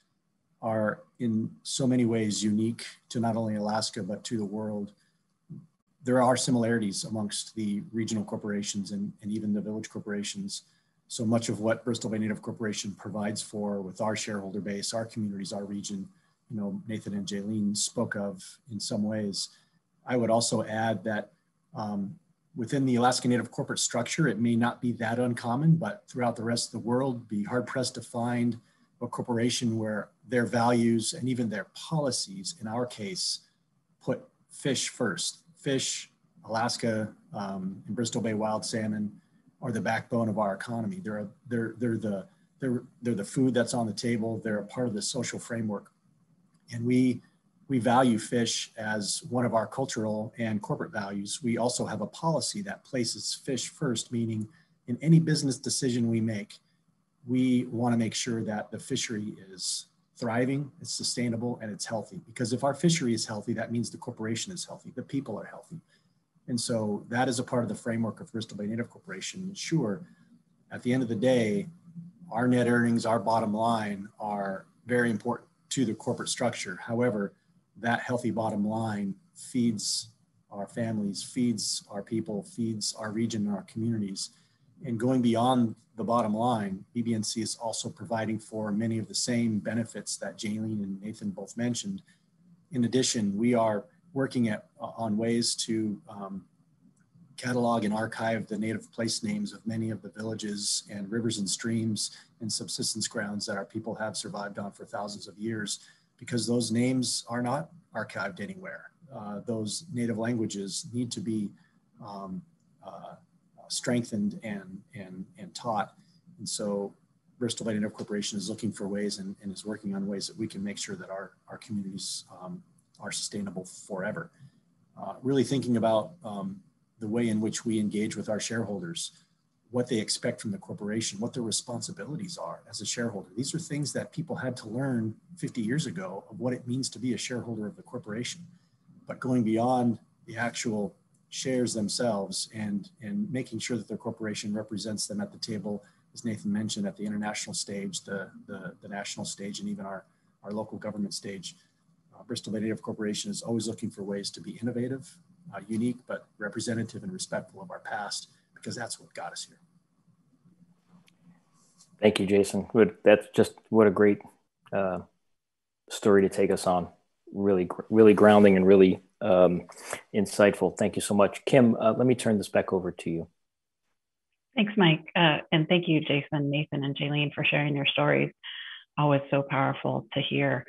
are in so many ways unique to not only Alaska but to the world. There are similarities amongst the regional corporations and, and even the village corporations so much of what Bristol Bay Native Corporation provides for with our shareholder base, our communities, our region, you know, Nathan and Jaeleen spoke of in some ways. I would also add that um, within the Alaska Native corporate structure, it may not be that uncommon, but throughout the rest of the world, be hard pressed to find a corporation where their values and even their policies, in our case, put fish first. Fish, Alaska, um, and Bristol Bay wild salmon are the backbone of our economy. They're, a, they're, they're, the, they're, they're the food that's on the table. They're a part of the social framework. And we, we value fish as one of our cultural and corporate values. We also have a policy that places fish first, meaning in any business decision we make, we want to make sure that the fishery is thriving, it's sustainable, and it's healthy. Because if our fishery is healthy, that means the corporation is healthy, the people are healthy. And so that is a part of the framework of Bristol Bay Native Corporation. Sure, at the end of the day, our net earnings, our bottom line are very important to the corporate structure. However, that healthy bottom line feeds our families, feeds our people, feeds our region and our communities. And going beyond the bottom line, BBNC is also providing for many of the same benefits that Jaeleen and Nathan both mentioned. In addition, we are working at, on ways to um, catalog and archive the native place names of many of the villages and rivers and streams and subsistence grounds that our people have survived on for thousands of years because those names are not archived anywhere. Uh, those native languages need to be um, uh, strengthened and, and, and taught. And so Bristol Bay Native Corporation is looking for ways and, and, is working on ways that we can make sure that our, our communities um, are sustainable forever. Uh, really thinking about um, the way in which we engage with our shareholders, what they expect from the corporation, what their responsibilities are as a shareholder. These are things that people had to learn 50 years ago of what it means to be a shareholder of the corporation. But going beyond the actual shares themselves and, and making sure that their corporation represents them at the table, as Nathan mentioned, at the international stage, the, the, the national stage, and even our, our local government stage. Uh, Bristol Bay Native Corporation is always looking for ways to be innovative, uh, unique, but representative and respectful of our past, because that's what got us here. Thank you, Jason. That's just what a great uh, story to take us on. Really, really grounding and really um, insightful. Thank you so much. Kim, uh, let me turn this back over to you. Thanks, Mike. Uh, and thank you, Jason, Nathan, and Jaeleen for sharing your stories. Always so powerful to hear.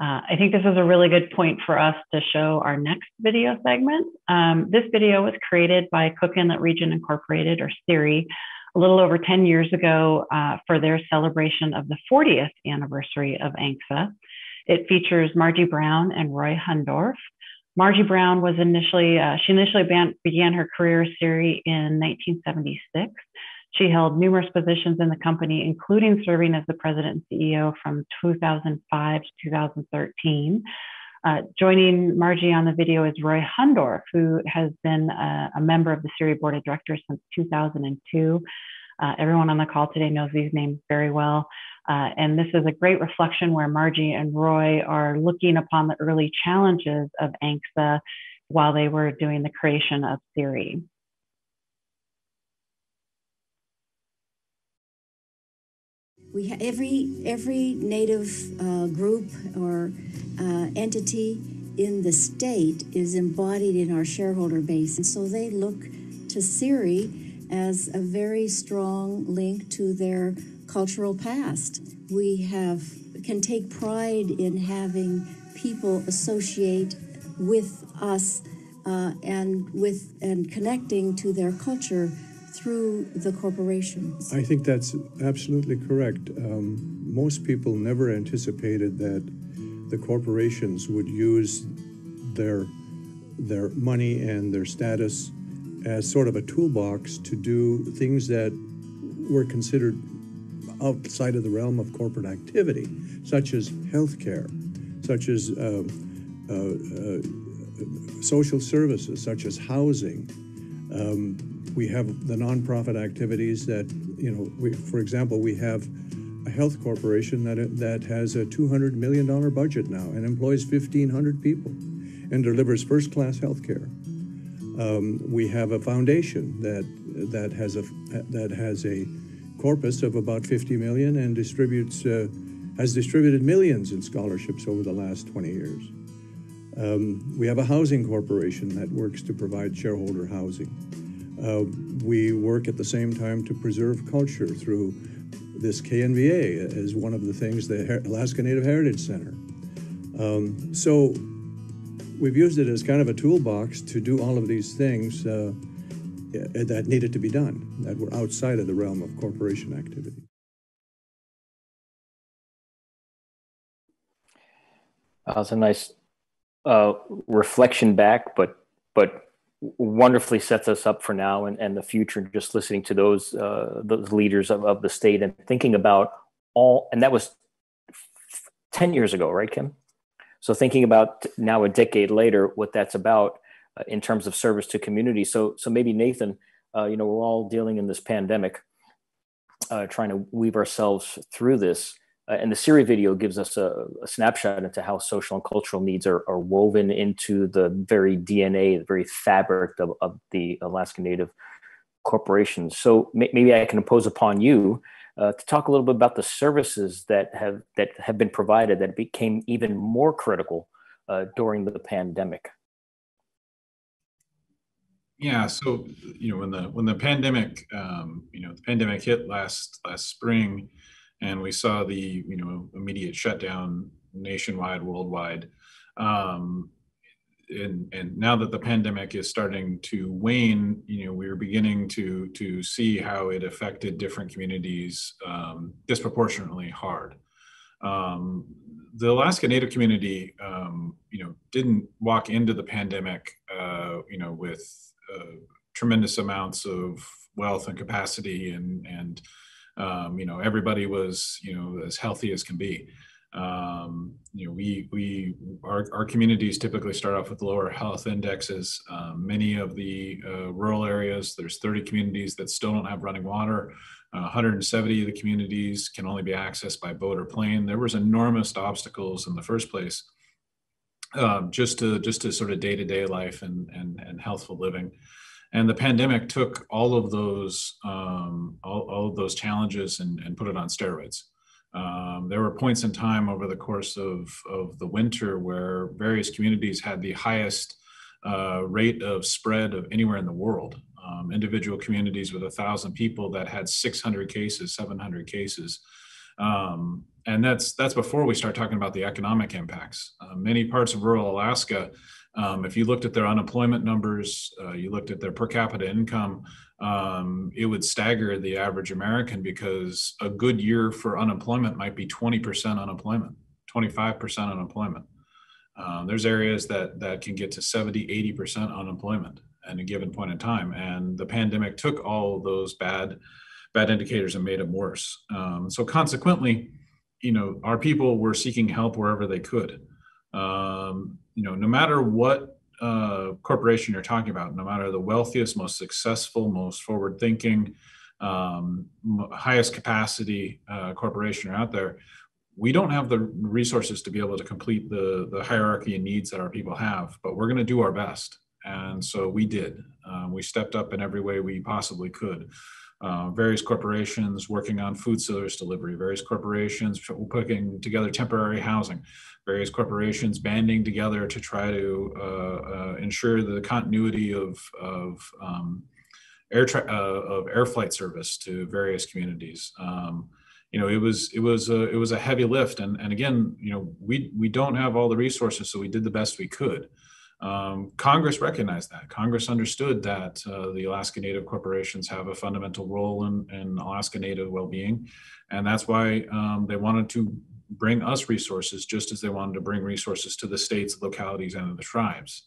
Uh, I think this is a really good point for us to show our next video segment. Um, this video was created by Cook Inlet Region Incorporated, or CIRI, a little over 10 years ago uh, for their celebration of the 40th anniversary of ANCSA. It features Margie Brown and Roy Huhndorf, Margie Brown was initially, uh, she initially began her career CIRI in 1976. She held numerous positions in the company, including serving as the president and CEO from 2005 to 2013. Uh, joining Margie on the video is Roy Huhndorf, who has been a, a member of the CIRI board of directors since 2002. Uh, everyone on the call today knows these names very well. Uh, and this is a great reflection where Margie and Roy are looking upon the early challenges of ANCSA while they were doing the creation of CIRI. We ha- every every native uh, group or uh, entity in the state is embodied in our shareholder base, and so they look to CIRI as a very strong link to their cultural past. We have can take pride in having people associate with us uh, and with and connecting to their culture through the corporation. I think that's absolutely correct. Um, most people never anticipated that the corporations would use their their money and their status as sort of a toolbox to do things that were considered outside of the realm of corporate activity, such as healthcare, such as uh, uh, uh, social services, such as housing. Um, we have the nonprofit activities that, you know, we, for example, we have a health corporation that, that has a $200 million budget now and employs 1,500 people and delivers first class health care. Um, we have a foundation that, that, has a, that has a corpus of about 50 million and distributes, uh, has distributed millions in scholarships over the last 20 years. Um, we have a housing corporation that works to provide shareholder housing. Uh, we work at the same time to preserve culture through this KNVA as one of the things, the Alaska Native Heritage Center. Um, so we've used it as kind of a toolbox to do all of these things uh, that needed to be done, that were outside of the realm of corporation activity. That's a nice uh, reflection back, but but wonderfully sets us up for now and, and the future. Just listening to those uh, those leaders of, of the state and thinking about all, and that was ten years ago, right, Kim? So thinking about now a decade later, what that's about uh, in terms of service to community. So so maybe Nathan, uh, you know, we're all dealing in this pandemic, uh, trying to weave ourselves through this. Uh, and the CIRI video gives us a, a, snapshot into how social and cultural needs are, are woven into the very DNA, the very fabric of, of the Alaska Native corporations. So may, maybe I can impose upon you uh, to talk a little bit about the services that have that have been provided that became even more critical uh, during the pandemic. Yeah, so you know when the when the pandemic um, you know the pandemic hit last last spring and we saw the you know immediate shutdown nationwide, worldwide. Um, and, and now that the pandemic is starting to wane, you know, we are beginning to to see how it affected different communities um, disproportionately hard. Um, the Alaska Native community, um, you know, didn't walk into the pandemic, uh, you know, with uh, tremendous amounts of wealth and capacity and and um, you know everybody was you know as healthy as can be. Um, you know we we our, our communities typically start off with lower health indexes. Um, many of the uh, rural areas there's 30 communities that still don't have running water. Uh, 170 of the communities can only be accessed by boat or plane. There was enormous obstacles in the first place um, just to just to sort of day-to-day life and and, and healthful living and the pandemic took all of those um, all, all, of those challenges and, and put it on steroids. Um, there were points in time over the course of, of the winter where various communities had the highest uh, rate of spread of anywhere in the world. Um, individual communities with a thousand people that had 600 cases, 700 cases. Um, and that's that's before we start talking about the economic impacts. Uh, many parts of rural Alaska um, if you looked at their unemployment numbers, uh, you looked at their per capita income, um, it would stagger the average American because a good year for unemployment might be 20% unemployment, 25% unemployment. Um, there's areas that that can get to 70, 80% unemployment at a given point in time. And the pandemic took all those bad, bad indicators and made them worse. Um, so consequently, you know, our people were seeking help wherever they could. Um, you know, no matter what uh, corporation you're talking about, no matter the wealthiest, most successful, most forward-thinking, um, highest capacity uh, corporation out there, we don't have the resources to be able to complete the the hierarchy and needs that our people have. But we're going to do our best, and so we did. Um, we stepped up in every way we possibly could. Uh, various corporations working on food service delivery, various corporations putting together temporary housing, various corporations banding together to try to uh, uh, ensure the continuity of, of um, air tra- uh, of air flight service to various communities. Um, you know, it was it was a, it was a heavy lift, and and again, you know, we we don't have all the resources, so we did the best we could. Um, Congress recognized that. Congress understood that uh, the Alaska Native corporations have a fundamental role in, in Alaska Native well-being, and that's why um, they wanted to bring us resources, just as they wanted to bring resources to the states, localities, and the tribes.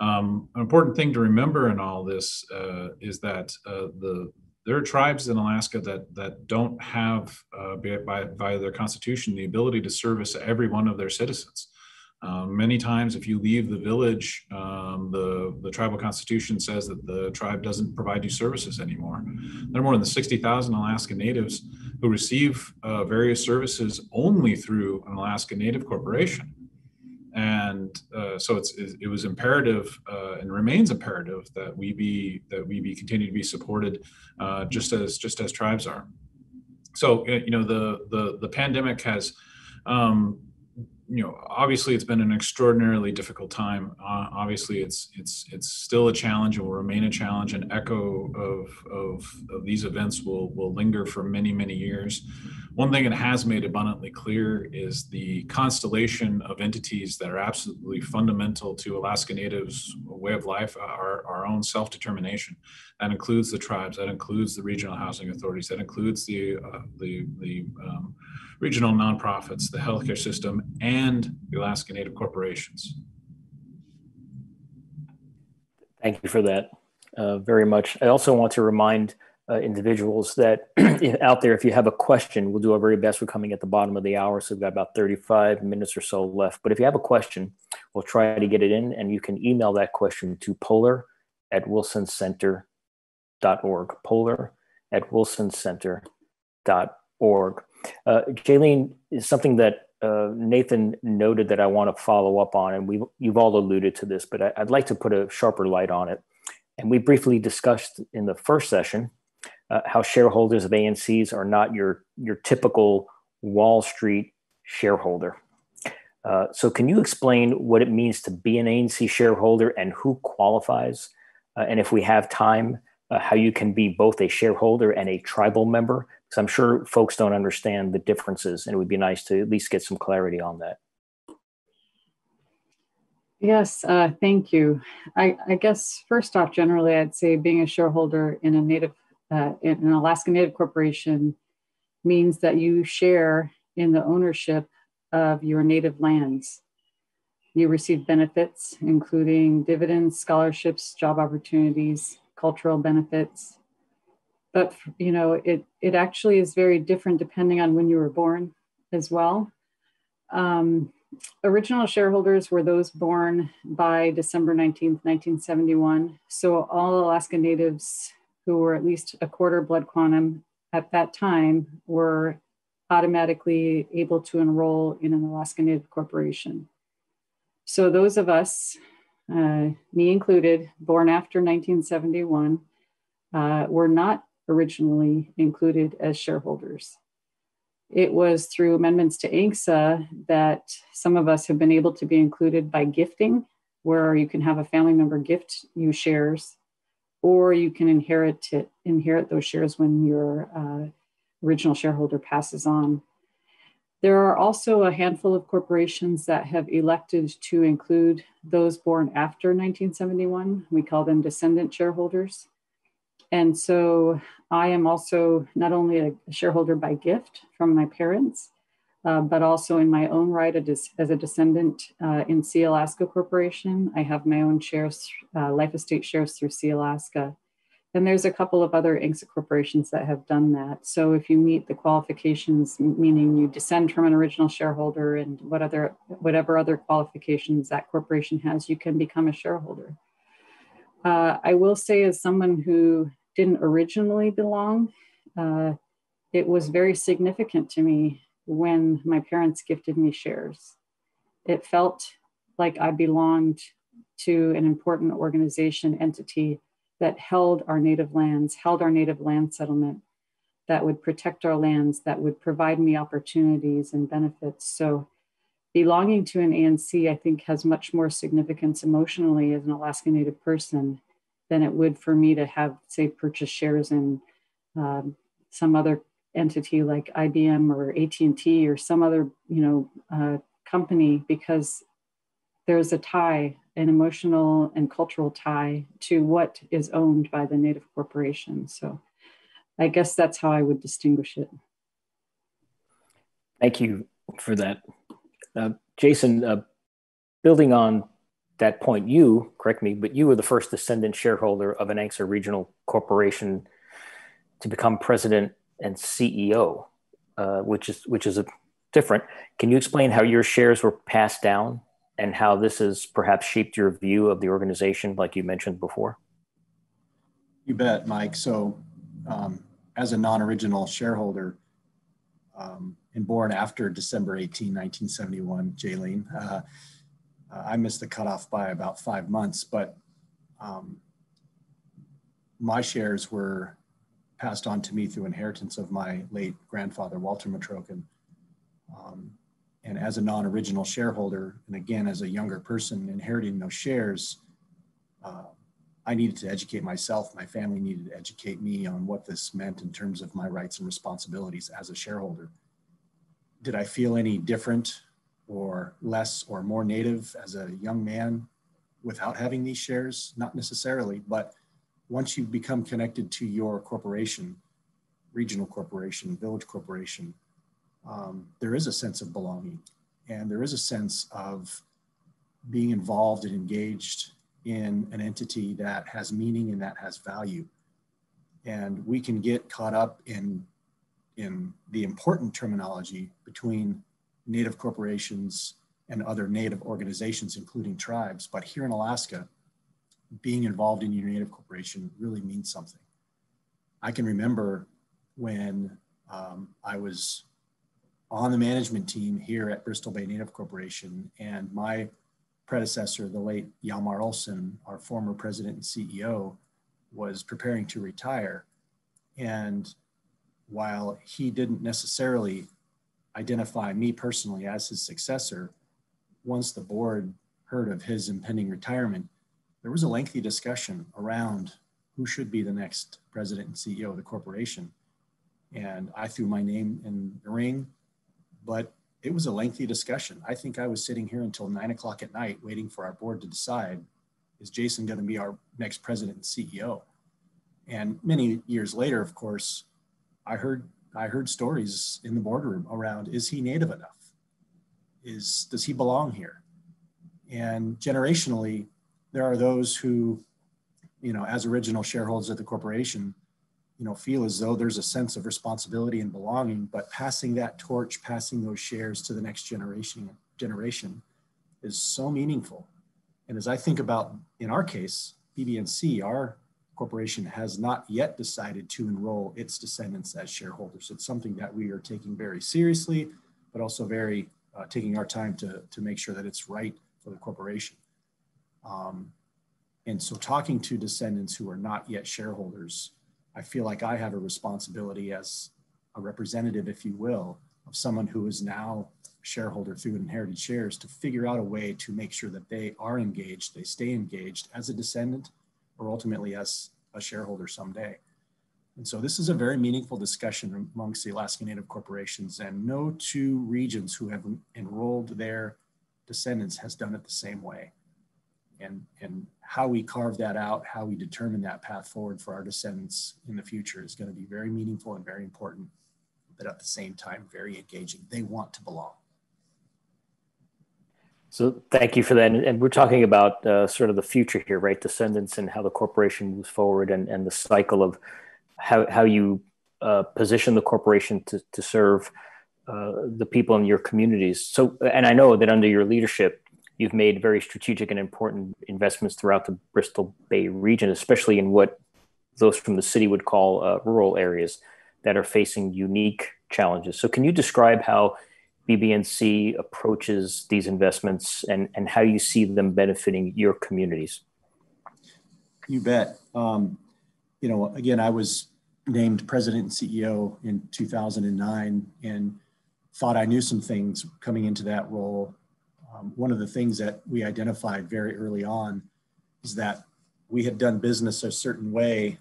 Um, an important thing to remember in all this uh, is that uh, the there are tribes in Alaska that that don't have, uh, by, by their constitution, the ability to service every one of their citizens. Um, many times, if you leave the village, um, the, the tribal constitution says that the tribe doesn't provide you services anymore. There are more than 60,000 Alaska Natives who receive uh, various services only through an Alaska Native corporation. And uh, so it's, it was imperative uh, and remains imperative that we be that we be continue to be supported, uh, just as just as tribes are. So uh, you know the the the pandemic has um, you know, obviously it's been an extraordinarily difficult time. Uh, obviously, it's it's it's still a challenge and will remain a challenge. An echo of, of of these events will will linger for many many years. One thing it has made abundantly clear is the constellation of entities that are absolutely fundamental to Alaska Natives' way of life, our, our own self determination. That includes the tribes, that includes the regional housing authorities, that includes the uh, the the um, regional nonprofits, the healthcare system, and the Alaska Native corporations. Thank you for that uh, very much. I also want to remind uh, individuals that [clears throat] out there, if you have a question, we'll do our very best. We're coming at the bottom of the hour, so we've got about 35 minutes or so left. But if you have a question, we'll try to get it in, and you can email that question to polar at wilsoncenter.org. Polar at wilsoncenter.org. Uh, Jaeleen is something that uh, Nathan noted that I want to follow up on, and we you've all alluded to this, but I, would like to put a sharper light on it. And we briefly discussed in the first session uh, how shareholders of ANCs are not your your typical Wall Street shareholder. Uh, so, can you explain what it means to be an ANC shareholder and who qualifies? Uh, and if we have time, uh, how you can be both a shareholder and a tribal member because I'm sure folks don't understand the differences, and it would be nice to at least get some clarity on that. Yes, uh, thank you. I, I, guess first off, generally, I'd say being a shareholder in a native, uh, in an Alaska Native corporation means that you share in the ownership of your native lands. You receive benefits, including dividends, scholarships, job opportunities, cultural benefits, but you know it it actually is very different depending on when you were born as well. Um, original shareholders were those born by december 19th 1971 so all alaska natives who were at least a quarter blood quantum at that time were automatically able to enroll in an alaska native corporation. So those of us uh, me included born after 1971 uh, were not originally included as shareholders. It was through amendments to ANCSA that some of us have been able to be included by gifting, where you can have a family member gift you shares, or you can inherit it, inherit those shares when your uh, original shareholder passes on. There are also a handful of corporations that have elected to include those born after 1971. We call them descendant shareholders. And so I am also not only a shareholder by gift from my parents, uh, but also in my own right as, a descendant uh, in Sealaska Corporation. I have my own shares, uh, life estate shares through Sealaska. And there's a couple of other ANCSA corporations that have done that. So if you meet the qualifications, meaning you descend from an original shareholder and what other, whatever other qualifications that corporation has, you can become a shareholder. Uh, I will say, as someone who didn't originally belong, uh, it was very significant to me when my parents gifted me shares. It felt like I belonged to an important organization, entity that held our native lands, held our native land settlement, that would protect our lands, that would provide me opportunities and benefits. So, belonging to an ANC, I think, has much more significance emotionally as an Alaska Native person than it would for me to have, say, purchase shares in um, some other entity like IBM or AT&T or some other, you know, uh, company because there's a tie, an emotional and cultural tie to what is owned by the native corporation. So I guess that's how I would distinguish it. Thank you for that. Uh, Jason, uh, building on that point, you, correct me, but you were the first descendant shareholder of an ANCSA regional corporation to become president and CEO, uh, which is which is a different. Can you explain how your shares were passed down and how this has perhaps shaped your view of the organization, like you mentioned before? You bet, Mike. So, um, as a non-original shareholder um, and born after December 18, 1971, Jaeleen, uh, I missed the cutoff by about five months, but um, my shares were passed on to me through inheritance of my late grandfather, Walter Metrokin. Um, and as a non-original shareholder, and again, as a younger person inheriting those shares, uh, I needed to educate myself. My family needed to educate me on what this meant in terms of my rights and responsibilities as a shareholder. Did I feel any different or less or more native as a young man without having these shares? Not necessarily, but once you become connected to your corporation, regional corporation, village corporation, um, there is a sense of belonging and there is a sense of being involved and engaged in an entity that has meaning and that has value. And we can get caught up in, in the important terminology between Native corporations and other Native organizations, including tribes. But here in Alaska, being involved in your Native corporation really means something. I can remember when um, I was on the management team here at Bristol Bay Native Corporation, and my predecessor, the late Hjalmar Olson, our former president and CEO, was preparing to retire. And while he didn't necessarily identify me personally as his successor, once the board heard of his impending retirement, there was a lengthy discussion around who should be the next president and CEO of the corporation. And I threw my name in the ring, but it was a lengthy discussion. I think I was sitting here until nine o'clock at night waiting for our board to decide is Jason going to be our next president and CEO? And many years later, of course, I heard I heard stories in the boardroom around is he native enough? Is does he belong here? And generationally, there are those who, you know, as original shareholders of the corporation, you know, feel as though there's a sense of responsibility and belonging, but passing that torch, passing those shares to the next generation generation is so meaningful. And as I think about, in our case, BBNC, our corporation has not yet decided to enroll its descendants as shareholders. It's something that we are taking very seriously, but also very uh, taking our time to, to make sure that it's right for the corporation. Um, and so talking to descendants who are not yet shareholders I feel like I have a responsibility as a representative, if you will, of someone who is now shareholder through inherited shares to figure out a way to make sure that they are engaged, they stay engaged as a descendant or ultimately as a shareholder someday. And so this is a very meaningful discussion amongst the Alaska Native corporations and no two regions who have enrolled their descendants has done it the same way and, and how we carve that out, how we determine that path forward for our descendants in the future is going to be very meaningful and very important, but at the same time, very engaging. They want to belong. So thank you for that. And we're talking about uh, sort of the future here, right? Descendants and how the corporation moves forward and, and the cycle of how, how you uh, position the corporation to, to serve uh, the people in your communities. So, and I know that under your leadership, you've made very strategic and important investments throughout the Bristol Bay region, especially in what those from the city would call uh, rural areas that are facing unique challenges. So, can you describe how BBNC approaches these investments and, and how you see them benefiting your communities? You bet. Um, you know, again, I was named president and CEO in 2009 and thought I knew some things coming into that role um, one of the things that we identified very early on is that we had done business a certain way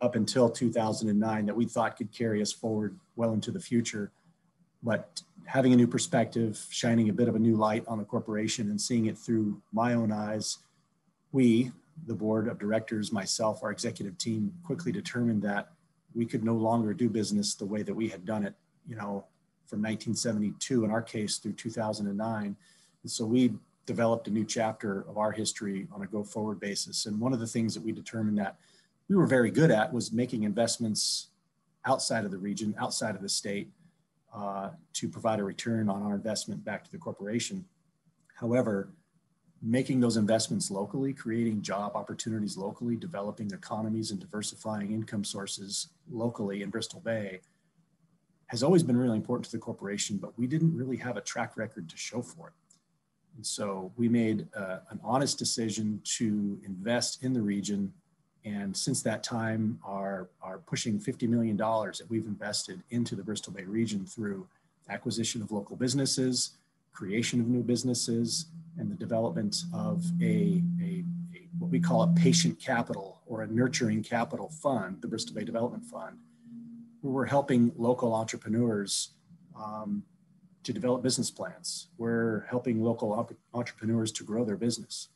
up until 2009 that we thought could carry us forward well into the future. But having a new perspective, shining a bit of a new light on the corporation and seeing it through my own eyes, we, the board of directors, myself, our executive team, quickly determined that we could no longer do business the way that we had done it, you know, from 1972 in our case through 2009 and so we developed a new chapter of our history on a go forward basis. And one of the things that we determined that we were very good at was making investments outside of the region, outside of the state, uh, to provide a return on our investment back to the corporation. However, making those investments locally, creating job opportunities locally, developing economies and diversifying income sources locally in Bristol Bay has always been really important to the corporation, but we didn't really have a track record to show for it. And so we made uh, an honest decision to invest in the region. And since that time, are, are pushing $50 million that we've invested into the Bristol Bay region through acquisition of local businesses, creation of new businesses and the development of a, a, a, what we call a patient capital or a nurturing capital fund, the Bristol Bay Development Fund, where we're helping local entrepreneurs um, to develop business plans. We're helping local entrepreneurs to grow their business.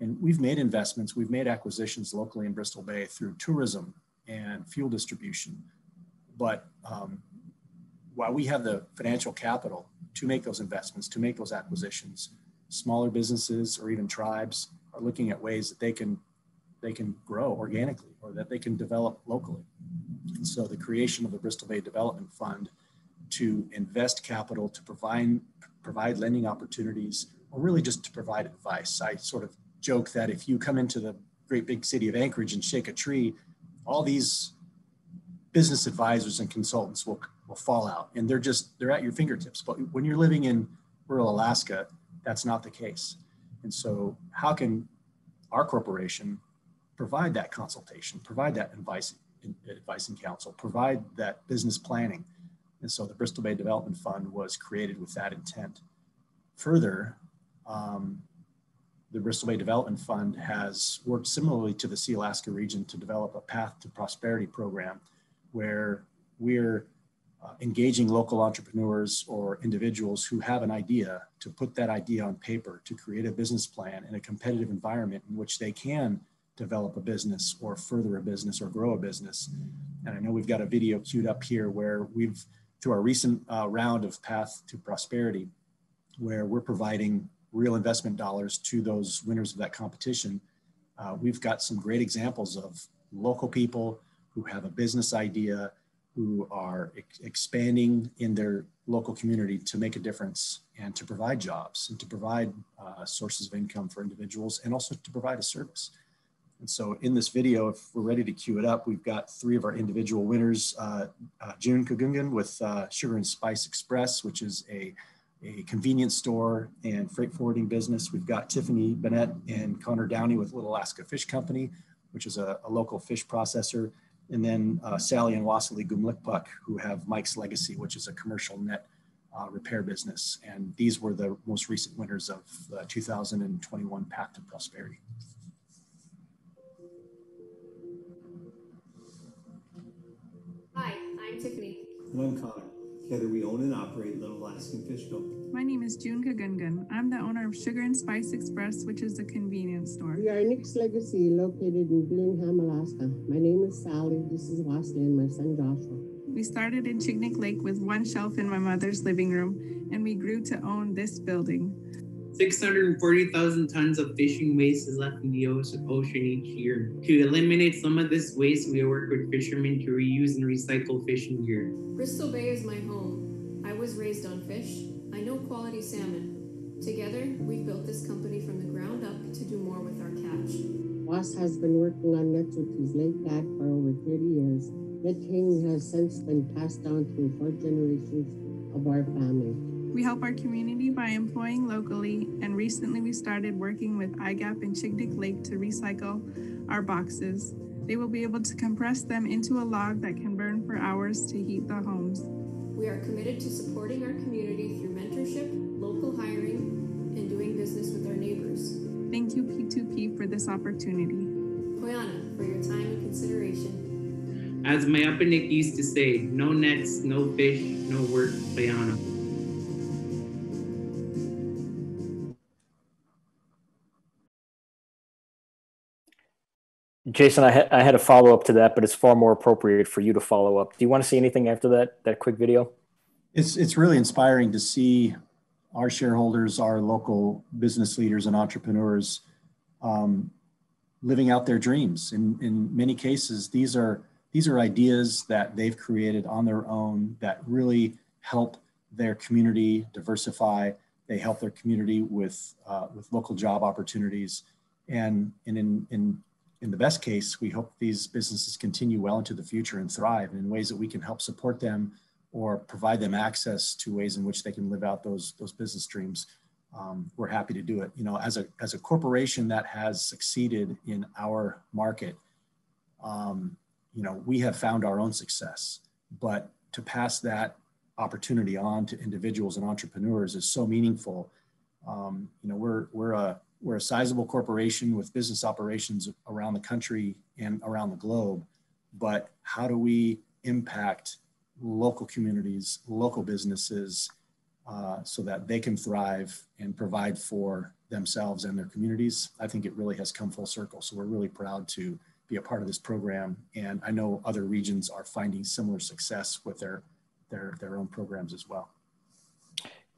And we've made investments, we've made acquisitions locally in Bristol Bay through tourism and fuel distribution. But um, while we have the financial capital to make those investments, to make those acquisitions, smaller businesses or even tribes are looking at ways that they can they can grow organically or that they can develop locally. And so the creation of the Bristol Bay Development Fund to invest capital to provide provide lending opportunities or really just to provide advice. I sort of joke that if you come into the great big city of Anchorage and shake a tree, all these business advisors and consultants will will fall out and they're just they're at your fingertips. But when you're living in rural Alaska, that's not the case. And so how can our corporation provide that consultation, provide that advice, advice and counsel, provide that business planning? And so the Bristol Bay Development Fund was created with that intent. Further, um, the Bristol Bay Development Fund has worked similarly to the Sealaska region to develop a path to prosperity program where we're uh, engaging local entrepreneurs or individuals who have an idea to put that idea on paper to create a business plan in a competitive environment in which they can develop a business or further a business or grow a business. And I know we've got a video queued up here where we've, through our recent uh, round of Path to Prosperity, where we're providing real investment dollars to those winners of that competition, uh, we've got some great examples of local people who have a business idea, who are ex expanding in their local community to make a difference and to provide jobs and to provide uh, sources of income for individuals and also to provide a service. And so in this video, if we're ready to queue it up, we've got three of our individual winners, uh, uh, June Kagungan with uh, Sugar and Spice Express, which is a, a convenience store and freight forwarding business. We've got Tiffany Bennett and Connor Downey with Little Alaska Fish Company, which is a, a local fish processor and then uh, Sally and Wassily Gumlikpuk, who have Mike's Legacy, which is a commercial net uh, repair business. And these were the most recent winners of the 2021 Path to Prosperity. Hi, I'm Tiffany. And I'm Connor. Together we own and operate Little Alaskan Fish Co. My name is June Kagungan. I'm the owner of Sugar and Spice Express, which is a convenience store. We are Nick's Legacy located in Dillingham, Alaska. My name is Sally. This is Wesley and my son Joshua. We started in Chignik Lake with one shelf in my mother's living room, and we grew to own this building. 640,000 tons of fishing waste is left in the ocean each year. To eliminate some of this waste, we work with fishermen to reuse and recycle fishing gear. Bristol Bay is my home. I was raised on fish. I know quality salmon. Together, we've built this company from the ground up to do more with our catch. WAS has been working on nets with his late dad for over 30 years. Netting has since been passed down through four generations of our family. We help our community by employing locally, and recently we started working with IGAP and Chignik Lake to recycle our boxes. They will be able to compress them into a log that can burn for hours to heat the homes. We are committed to supporting our community through mentorship, local hiring, and doing business with our neighbors. Thank you, P2P, for this opportunity. Quyana, for your time and consideration. As my Nick used to say, no nets, no fish, no work, Quyana. Jason, I, ha- I had a follow up to that, but it's far more appropriate for you to follow up. Do you want to see anything after that that quick video? It's it's really inspiring to see our shareholders, our local business leaders and entrepreneurs um, living out their dreams. In in many cases, these are these are ideas that they've created on their own that really help their community diversify. They help their community with uh, with local job opportunities, and and in in in the best case, we hope these businesses continue well into the future and thrive and in ways that we can help support them or provide them access to ways in which they can live out those, those business dreams. Um, we're happy to do it. You know, as a, as a corporation that has succeeded in our market, um, you know, we have found our own success, but to pass that opportunity on to individuals and entrepreneurs is so meaningful. Um, you know, we're we're a we're a sizable corporation with business operations around the country and around the globe, but how do we impact local communities, local businesses, uh, so that they can thrive and provide for themselves and their communities? I think it really has come full circle. So we're really proud to be a part of this program, and I know other regions are finding similar success with their their their own programs as well.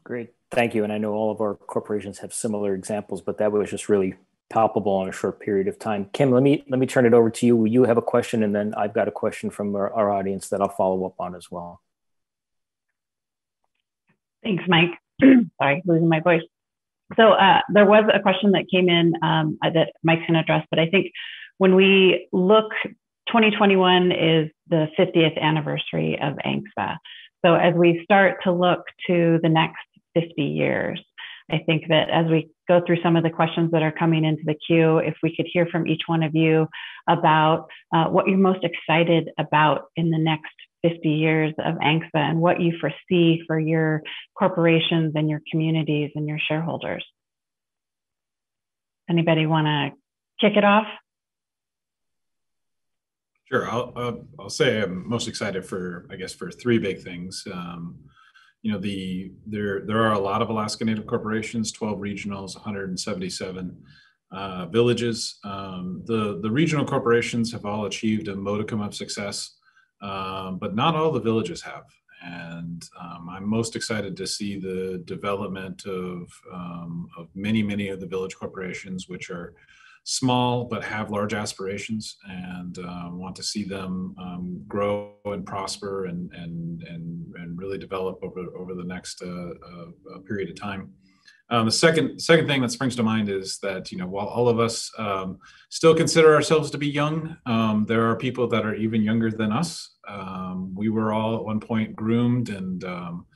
Great, thank you. And I know all of our corporations have similar examples, but that was just really palpable in a short period of time. Kim, let me let me turn it over to you. You have a question, and then I've got a question from our, our audience that I'll follow up on as well. Thanks, Mike. [clears throat] Sorry, losing my voice. So uh, there was a question that came in um, that Mike can address, but I think when we look, 2021 is the 50th anniversary of ANCSA. So as we start to look to the next 50 years, I think that as we go through some of the questions that are coming into the queue, if we could hear from each one of you about uh, what you're most excited about in the next 50 years of ANCSA and what you foresee for your corporations and your communities and your shareholders. Anybody want to kick it off? Sure, I'll, I'll, say I'm most excited for I guess for three big things. Um, you know the there there are a lot of Alaska Native corporations, 12 regionals, 177 uh, villages. Um, the the regional corporations have all achieved a modicum of success, um, but not all the villages have. And um, I'm most excited to see the development of um, of many many of the village corporations, which are small but have large aspirations and uh, want to see them um, grow and prosper and, and, and, and really develop over, over the next uh, uh, period of time. Um, the second second thing that springs to mind is that you know while all of us um, still consider ourselves to be young, um, there are people that are even younger than us. Um, we were all at one point groomed and um,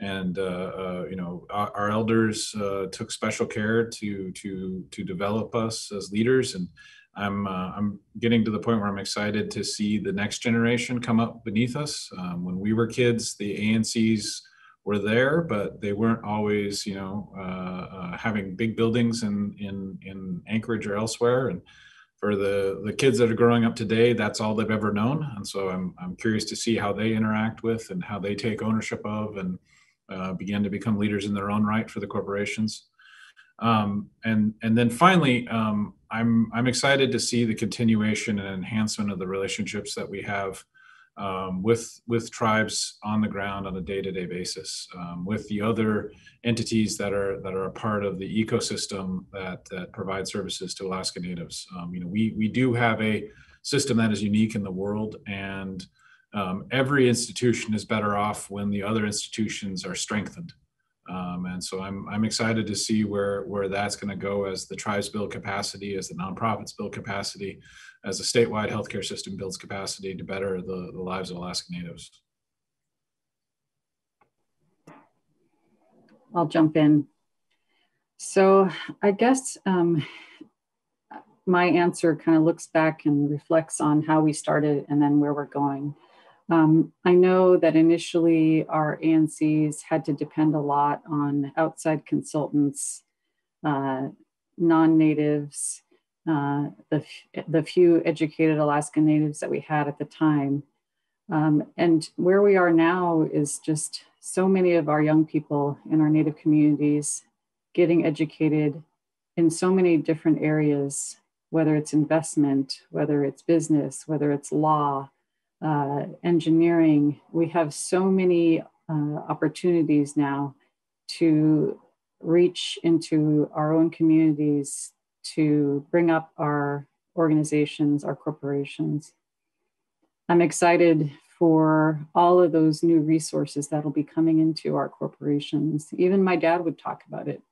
and uh, uh, you know our, our elders uh, took special care to to to develop us as leaders and I'm uh, I'm getting to the point where I'm excited to see the next generation come up beneath us. Um, when we were kids, the ANCs were there, but they weren't always, you know, uh, uh, having big buildings in in in Anchorage or elsewhere. And for the the kids that are growing up today, that's all they've ever known. And so I'm I'm curious to see how they interact with and how they take ownership of and uh, begin to become leaders in their own right for the corporations. Um, and and then finally, um, I'm I'm excited to see the continuation and enhancement of the relationships that we have um, with with tribes on the ground on a day-to-day basis, um, with the other entities that are that are a part of the ecosystem that that provide services to Alaska Natives. Um, you know, we we do have a system that is unique in the world and um, every institution is better off when the other institutions are strengthened. Um, and so I'm, I'm excited to see where, where that's going to go as the tribes build capacity, as the nonprofits build capacity, as the statewide healthcare system builds capacity to better the, the lives of Alaska Natives. I'll jump in. So I guess um, my answer kind of looks back and reflects on how we started and then where we're going. Um, I know that initially our ANCs had to depend a lot on outside consultants, uh, non-natives, uh, the, the few educated Alaska Natives that we had at the time. Um, and where we are now is just so many of our young people in our Native communities getting educated in so many different areas, whether it's investment, whether it's business, whether it's law, uh, engineering, we have so many uh, opportunities now to reach into our own communities to bring up our organizations, our corporations. I'm excited for all of those new resources that'll be coming into our corporations. Even my dad would talk about it.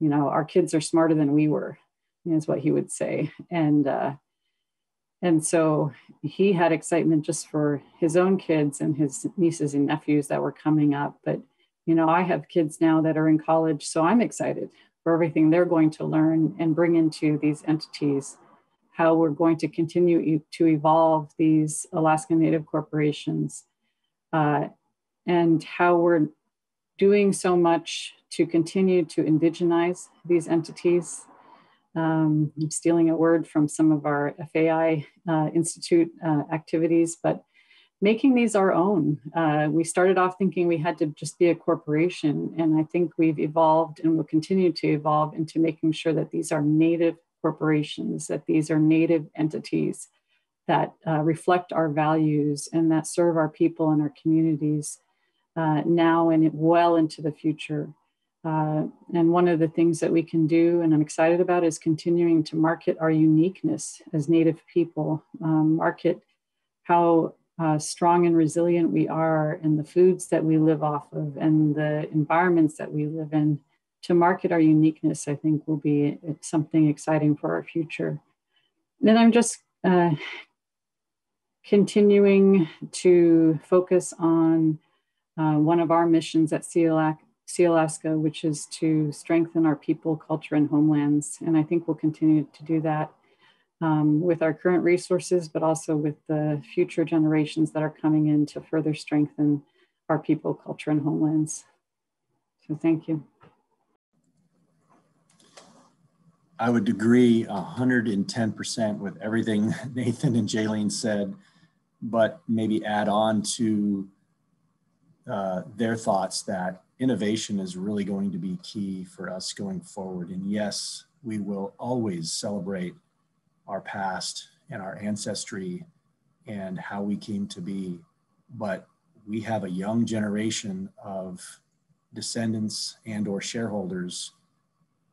You know, our kids are smarter than we were, is what he would say. And uh, and so he had excitement just for his own kids and his nieces and nephews that were coming up. But, you know, I have kids now that are in college, so I'm excited for everything they're going to learn and bring into these entities, how we're going to continue to evolve these Alaska Native corporations. Uh, and how we're doing so much to continue to indigenize these entities. Um, I'm stealing a word from some of our FAI uh, Institute uh, activities, but making these our own. Uh, we started off thinking we had to just be a corporation, and I think we've evolved and will continue to evolve into making sure that these are native corporations, that these are native entities that uh, reflect our values and that serve our people and our communities uh, now and well into the future. Uh, and one of the things that we can do, and I'm excited about, is continuing to market our uniqueness as Native people, um, market how uh, strong and resilient we are, and the foods that we live off of, and the environments that we live in. To market our uniqueness, I think will be something exciting for our future. Then I'm just uh, continuing to focus on uh, one of our missions at CLAC, Sealaska, which is to strengthen our people, culture, and homelands. And I think we'll continue to do that um, with our current resources, but also with the future generations that are coming in to further strengthen our people, culture, and homelands. So thank you. I would agree 110% with everything [laughs] Nathan and Jaeleen said, but maybe add on to uh, their thoughts that innovation is really going to be key for us going forward. And yes, we will always celebrate our past and our ancestry and how we came to be. But we have a young generation of descendants and or shareholders.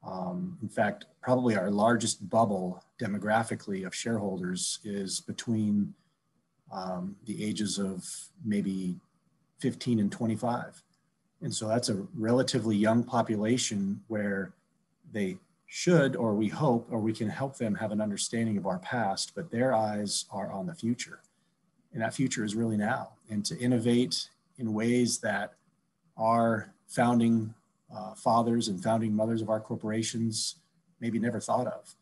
Um, in fact, probably our largest bubble demographically of shareholders is between um, the ages of maybe 15 and 25. And so that's a relatively young population where they should, or we hope, or we can help them have an understanding of our past, but their eyes are on the future. And that future is really now. And to innovate in ways that our founding uh, fathers and founding mothers of our corporations maybe never thought of.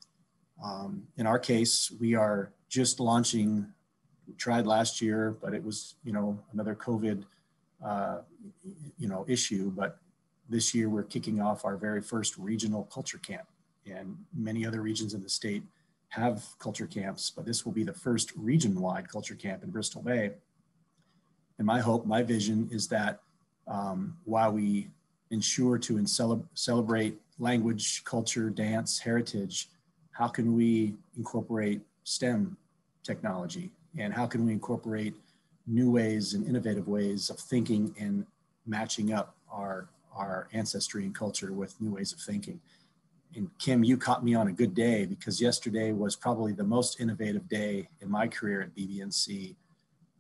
Um, in our case, we are just launching, we tried last year, but it was, you know, another COVID uh, you know, issue, but this year we're kicking off our very first regional culture camp and many other regions in the state have culture camps, but this will be the first region-wide culture camp in Bristol Bay. And my hope, my vision is that um, while we ensure to celebrate language, culture, dance, heritage, how can we incorporate STEM technology? And how can we incorporate new ways and innovative ways of thinking and matching up our, our ancestry and culture with new ways of thinking. And Kim, you caught me on a good day because yesterday was probably the most innovative day in my career at BBNC,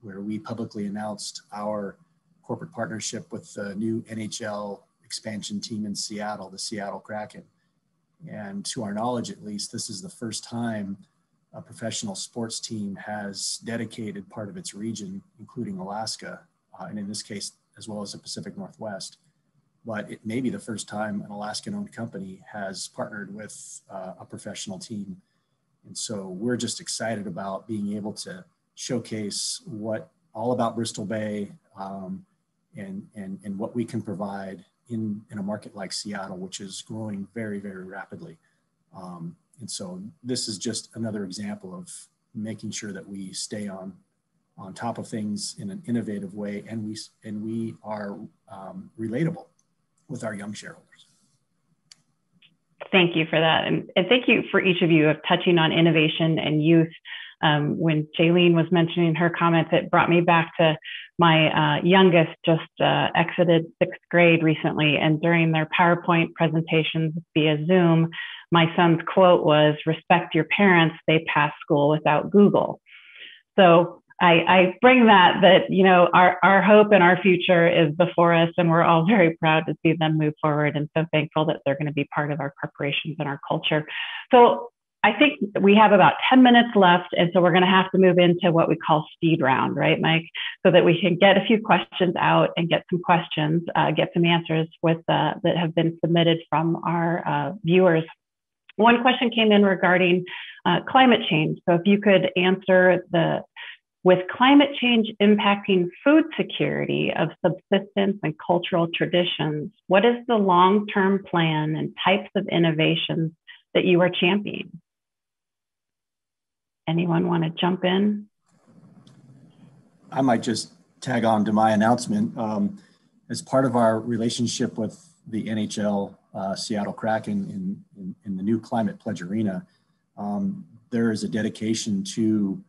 where we publicly announced our corporate partnership with the new NHL expansion team in Seattle, the Seattle Kraken. And to our knowledge, at least, this is the first time a professional sports team has dedicated part of its region, including Alaska, uh, and in this case, as well as the Pacific Northwest. But it may be the first time an Alaskan owned company has partnered with uh, a professional team. And so we're just excited about being able to showcase what all about Bristol Bay um, and, and, and what we can provide in, in a market like Seattle, which is growing very, very rapidly. Um, and so this is just another example of making sure that we stay on on top of things in an innovative way and we and we are um, relatable with our young shareholders. Thank you for that. And, and thank you for each of you of touching on innovation and youth um, when Jaeleen was mentioning her comments, it brought me back to my uh, youngest just uh, exited sixth grade recently. And during their PowerPoint presentations via Zoom, my son's quote was respect your parents, they pass school without Google. So I, I, bring that that you know our, our hope and our future is before us and we're all very proud to see them move forward and so thankful that they're going to be part of our corporations and our culture so I think we have about 10 minutes left. And so we're going to have to move into what we call speed round, right, Mike? So that we can get a few questions out and get some questions, uh, get some answers with uh, that have been submitted from our uh, viewers. One question came in regarding uh, climate change. So if you could answer the with climate change impacting food security of subsistence and cultural traditions, what is the long term plan and types of innovations that you are championing? Anyone want to jump in? I might just tag on to my announcement. Um, as part of our relationship with the NHL uh, Seattle Kraken in, in, in, the new Climate Pledge Arena, um, there is a dedication to,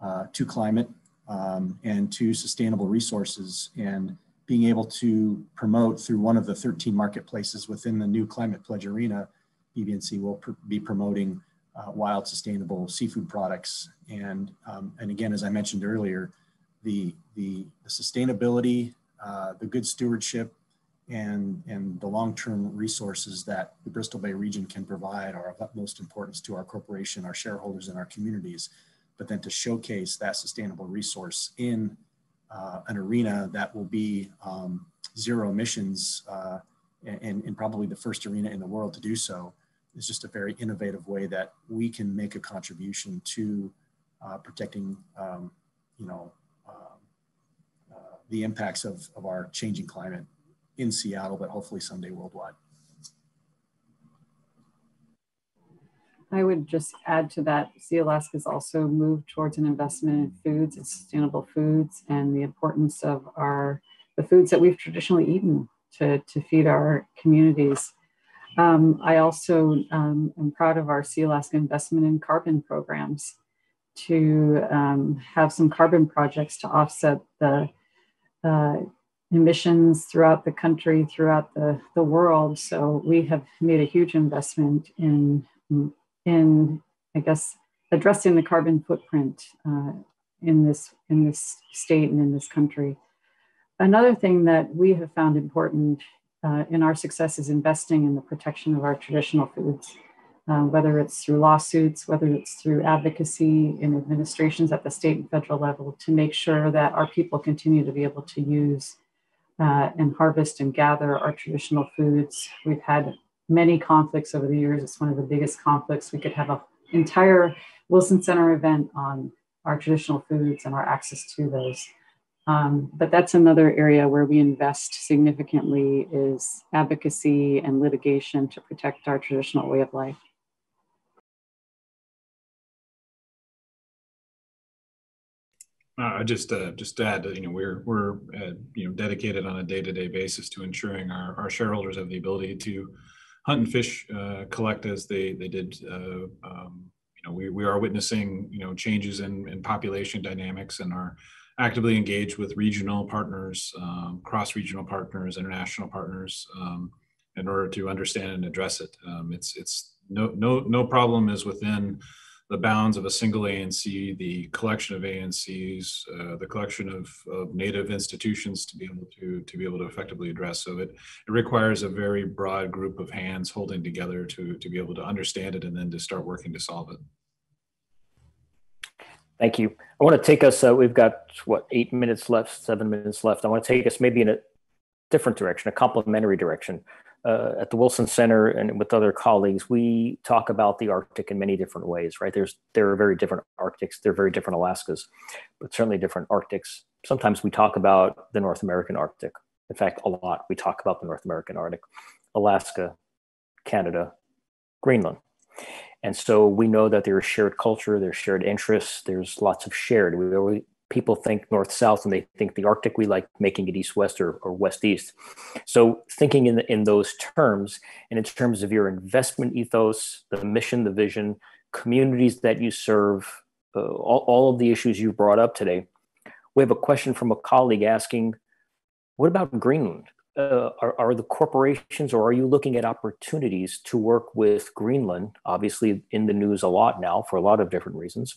uh, to climate um, and to sustainable resources and being able to promote through one of the 13 marketplaces within the new Climate Pledge Arena, BBNC will pr be promoting uh, wild sustainable seafood products. And, um, and again, as I mentioned earlier, the, the, the sustainability, uh, the good stewardship, and, and the long-term resources that the Bristol Bay region can provide are of utmost importance to our corporation, our shareholders, and our communities. But then to showcase that sustainable resource in uh, an arena that will be um, zero emissions uh, and, and probably the first arena in the world to do so is just a very innovative way that we can make a contribution to uh, protecting, um, you know, the impacts of, of our changing climate in Seattle, but hopefully someday worldwide. I would just add to that, Sealaska has also moved towards an investment in foods and sustainable foods and the importance of our the foods that we've traditionally eaten to, to feed our communities. Um, I also um, am proud of our Sealaska investment in carbon programs to um, have some carbon projects to offset the uh, emissions throughout the country, throughout the, the world. So we have made a huge investment in, in I guess, addressing the carbon footprint uh, in, this, in this state and in this country. Another thing that we have found important uh, in our success is investing in the protection of our traditional foods uh, whether it's through lawsuits, whether it's through advocacy in administrations at the state and federal level, to make sure that our people continue to be able to use uh, and harvest and gather our traditional foods. We've had many conflicts over the years. It's one of the biggest conflicts. We could have an entire Wilson Center event on our traditional foods and our access to those. Um, but that's another area where we invest significantly is advocacy and litigation to protect our traditional way of life. Uh, just uh, just to add, that, you know, we're we're uh, you know dedicated on a day-to-day basis to ensuring our, our shareholders have the ability to hunt and fish, uh, collect as they they did. Uh, um, you know, we, we are witnessing you know changes in, in population dynamics and are actively engaged with regional partners, um, cross-regional partners, international partners, um, in order to understand and address it. Um, it's it's no no no problem is within the bounds of a single ANC, the collection of ANCs, uh, the collection of, of, native institutions to be able to to be able to effectively address. So it, it requires a very broad group of hands holding together to to be able to understand it and then to start working to solve it. Thank you. I want to take us. Uh, we've got what eight minutes left, seven minutes left. I want to take us maybe in a different direction, a complementary direction uh, at the Wilson Center and with other colleagues, we talk about the Arctic in many different ways, right? There's there are very different Arctics, there are very different Alaskas, but certainly different Arctics. Sometimes we talk about the North American Arctic. In fact, a lot we talk about the North American Arctic, Alaska, Canada, Greenland. And so we know that there's shared culture, there's shared interests, there's lots of shared. We, people think north south and they think the Arctic, we like making it east west or, or west east. So, thinking in, the, in those terms, and in terms of your investment ethos, the mission, the vision, communities that you serve, uh, all, all of the issues you brought up today, we have a question from a colleague asking, what about Greenland? Uh, are, are, the corporations or are you looking at opportunities to work with Greenland? Obviously, in the news a lot now for a lot of different reasons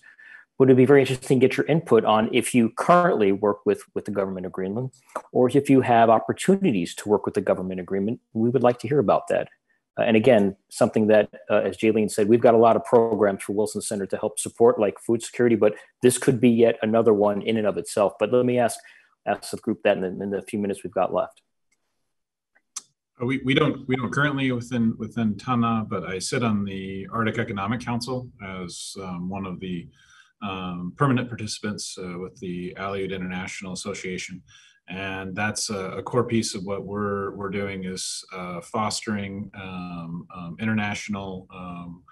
would it be very interesting to get your input on if you currently work with with the government of Greenland, or if you have opportunities to work with the government agreement. We would like to hear about that. Uh, and again, something that, uh, as Jaeleen said, we've got a lot of programs for Wilson Center to help support, like food security, but this could be yet another one in and of itself. But let me ask ask the group that in the, in the few minutes we've got left. Uh, we, we don't we don't currently within within Tanaq, but I sit on the Arctic Economic Council as um, one of the um, permanent participants uh, with the Aleut International Association. And that's a, a, core piece of what we're, we're doing is uh, fostering um, um, international um,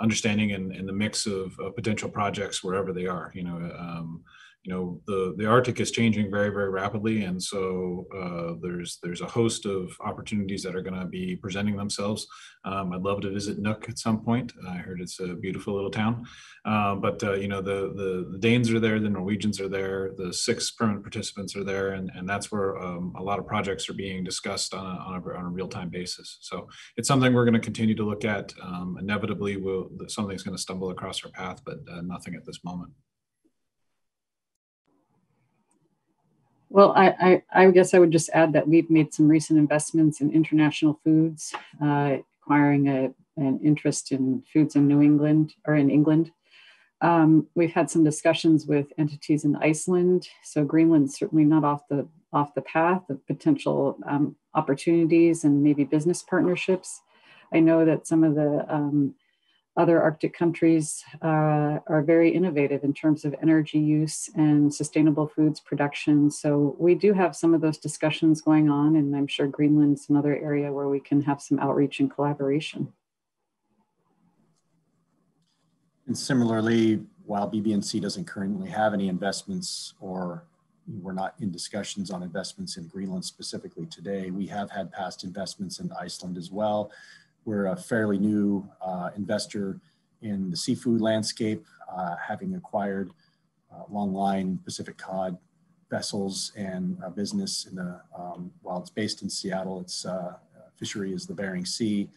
understanding and, and, the mix of, of, potential projects wherever they are. You know, um, you know the the Arctic is changing very very rapidly, and so uh, there's there's a host of opportunities that are going to be presenting themselves. Um, I'd love to visit Nuuk at some point. I heard it's a beautiful little town, uh, but uh, you know the, the, the Danes are there, the Norwegians are there, the six permanent participants are there, and and that's where um, a lot of projects are being discussed on a, on a, on a real time basis. So it's something we're going to continue to look at. Um, inevitably, we'll, something's going to stumble across our path, but uh, nothing at this moment. Well, I, I, I, guess I would just add that we've made some recent investments in international foods, uh, acquiring a, an interest in foods in New England or in England. Um, we've had some discussions with entities in Iceland, so Greenland's certainly not off the off the path of potential um, opportunities and maybe business partnerships. I know that some of the um, other Arctic countries uh, are very innovative in terms of energy use and sustainable foods production. So we do have some of those discussions going on, and I'm sure Greenland's another area where we can have some outreach and collaboration. And similarly, while BBNC doesn't currently have any investments or we're not in discussions on investments in Greenland specifically today, we have had past investments in Iceland as well we're a fairly new uh, investor in the seafood landscape, uh, having acquired uh, longline Pacific cod vessels and a business in the, um, while it's based in Seattle, its uh, fishery is the Bering Sea.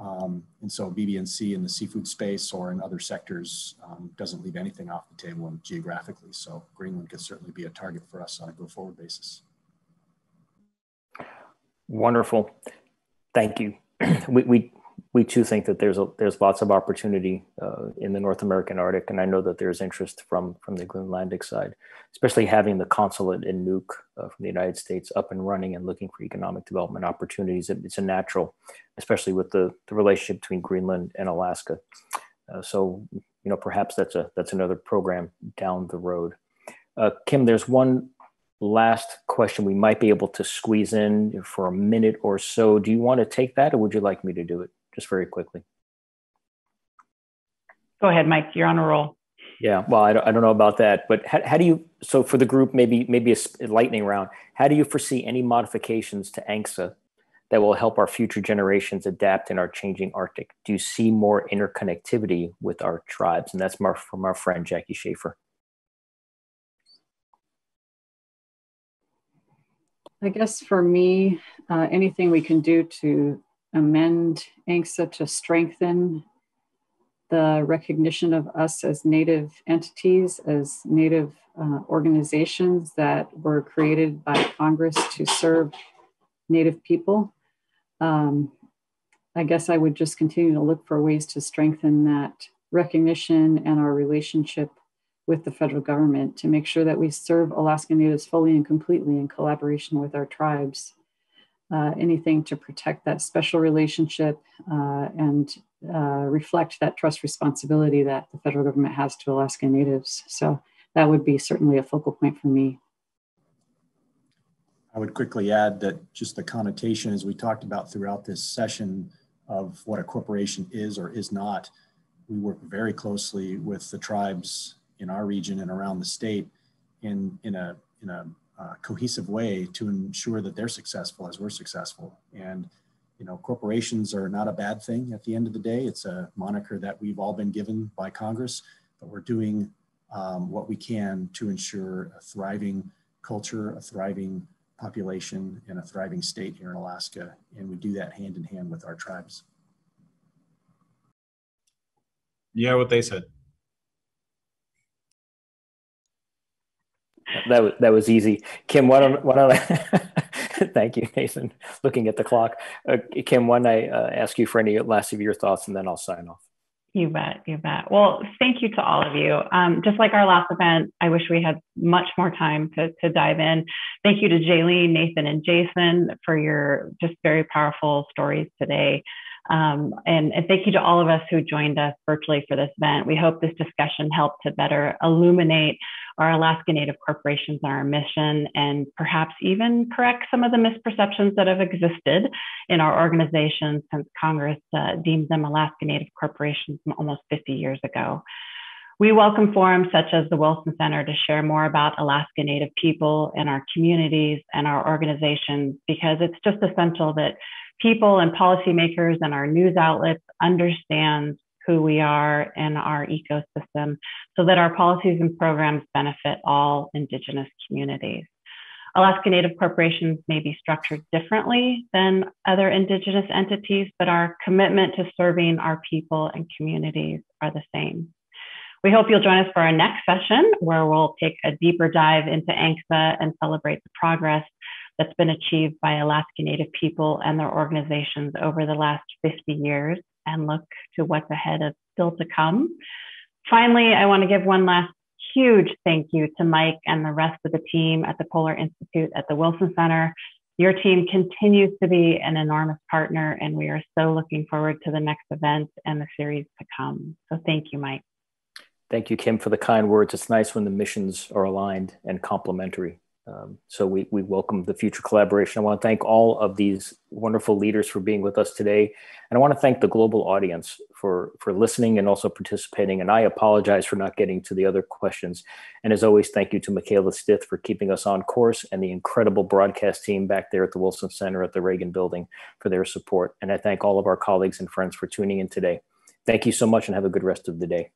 Um, and so BBNC in the seafood space or in other sectors um, doesn't leave anything off the table geographically. So Greenland could certainly be a target for us on a go forward basis. Wonderful. Thank you. [clears throat] we, we we too think that there's a, there's lots of opportunity uh, in the North American Arctic, and I know that there's interest from from the Greenlandic side, especially having the consulate in Nuuk uh, from the United States up and running and looking for economic development opportunities. It, it's a natural, especially with the, the relationship between Greenland and Alaska. Uh, so you know perhaps that's a that's another program down the road. Uh, Kim, there's one last question we might be able to squeeze in for a minute or so. Do you want to take that or would you like me to do it just very quickly? Go ahead, Mike. You're on a roll. Yeah, well, I don't, I don't know about that, but how, how do you, so for the group, maybe maybe a lightning round, how do you foresee any modifications to ANCSA that will help our future generations adapt in our changing Arctic? Do you see more interconnectivity with our tribes? And that's from our friend Jackie Schaeffer. I guess for me, uh, anything we can do to amend ANCSA to strengthen the recognition of us as Native entities, as Native uh, organizations that were created by Congress to serve Native people. Um, I guess I would just continue to look for ways to strengthen that recognition and our relationship with the federal government to make sure that we serve Alaska Natives fully and completely in collaboration with our tribes. Uh, anything to protect that special relationship uh, and uh, reflect that trust responsibility that the federal government has to Alaska Natives. So that would be certainly a focal point for me. I would quickly add that just the connotation, as we talked about throughout this session, of what a corporation is or is not, we work very closely with the tribes in our region and around the state in, in a, in a uh, cohesive way to ensure that they're successful as we're successful. And, you know, corporations are not a bad thing at the end of the day. It's a moniker that we've all been given by Congress, but we're doing um, what we can to ensure a thriving culture, a thriving population, and a thriving state here in Alaska. And we do that hand in hand with our tribes. Yeah, what they said. That was that was easy. Kim, why don't why don't I? [laughs] thank you, Nathan. Looking at the clock, uh, Kim, why don't I uh, ask you for any last of your thoughts, and then I'll sign off. You bet, you bet. Well, thank you to all of you. Um, just like our last event, I wish we had much more time to, to dive in. Thank you to Jaeleen, Nathan, and Jason for your just very powerful stories today. Um, and, and, thank you to all of us who joined us virtually for this event. We hope this discussion helped to better illuminate our Alaska Native corporations and our mission, and perhaps even correct some of the misperceptions that have existed in our organization since Congress uh, deemed them Alaska Native corporations almost 50 years ago. We welcome forums such as the Wilson Center to share more about Alaska Native people and our communities and our organizations because it's just essential that people and policymakers and our news outlets understand who we are and our ecosystem so that our policies and programs benefit all Indigenous communities. Alaska Native corporations may be structured differently than other Indigenous entities, but our commitment to serving our people and communities are the same. We hope you'll join us for our next session where we'll take a deeper dive into ANCSA and celebrate the progress that's been achieved by Alaska Native people and their organizations over the last 50 years and look to what's ahead of still to come. Finally, I want to give one last huge thank you to Mike and the rest of the team at the Polar Institute at the Wilson Center. Your team continues to be an enormous partner, and we are so looking forward to the next event and the series to come. So thank you, Mike. Thank you, Kim, for the kind words. It's nice when the missions are aligned and complementary. Um, so we, we welcome the future collaboration. I want to thank all of these wonderful leaders for being with us today. And I want to thank the global audience for, for listening and also participating. And I apologize for not getting to the other questions. And as always, thank you to Michaela Stith for keeping us on course and the incredible broadcast team back there at the Wilson Center at the Reagan Building for their support. And I thank all of our colleagues and friends for tuning in today. Thank you so much and have a good rest of the day.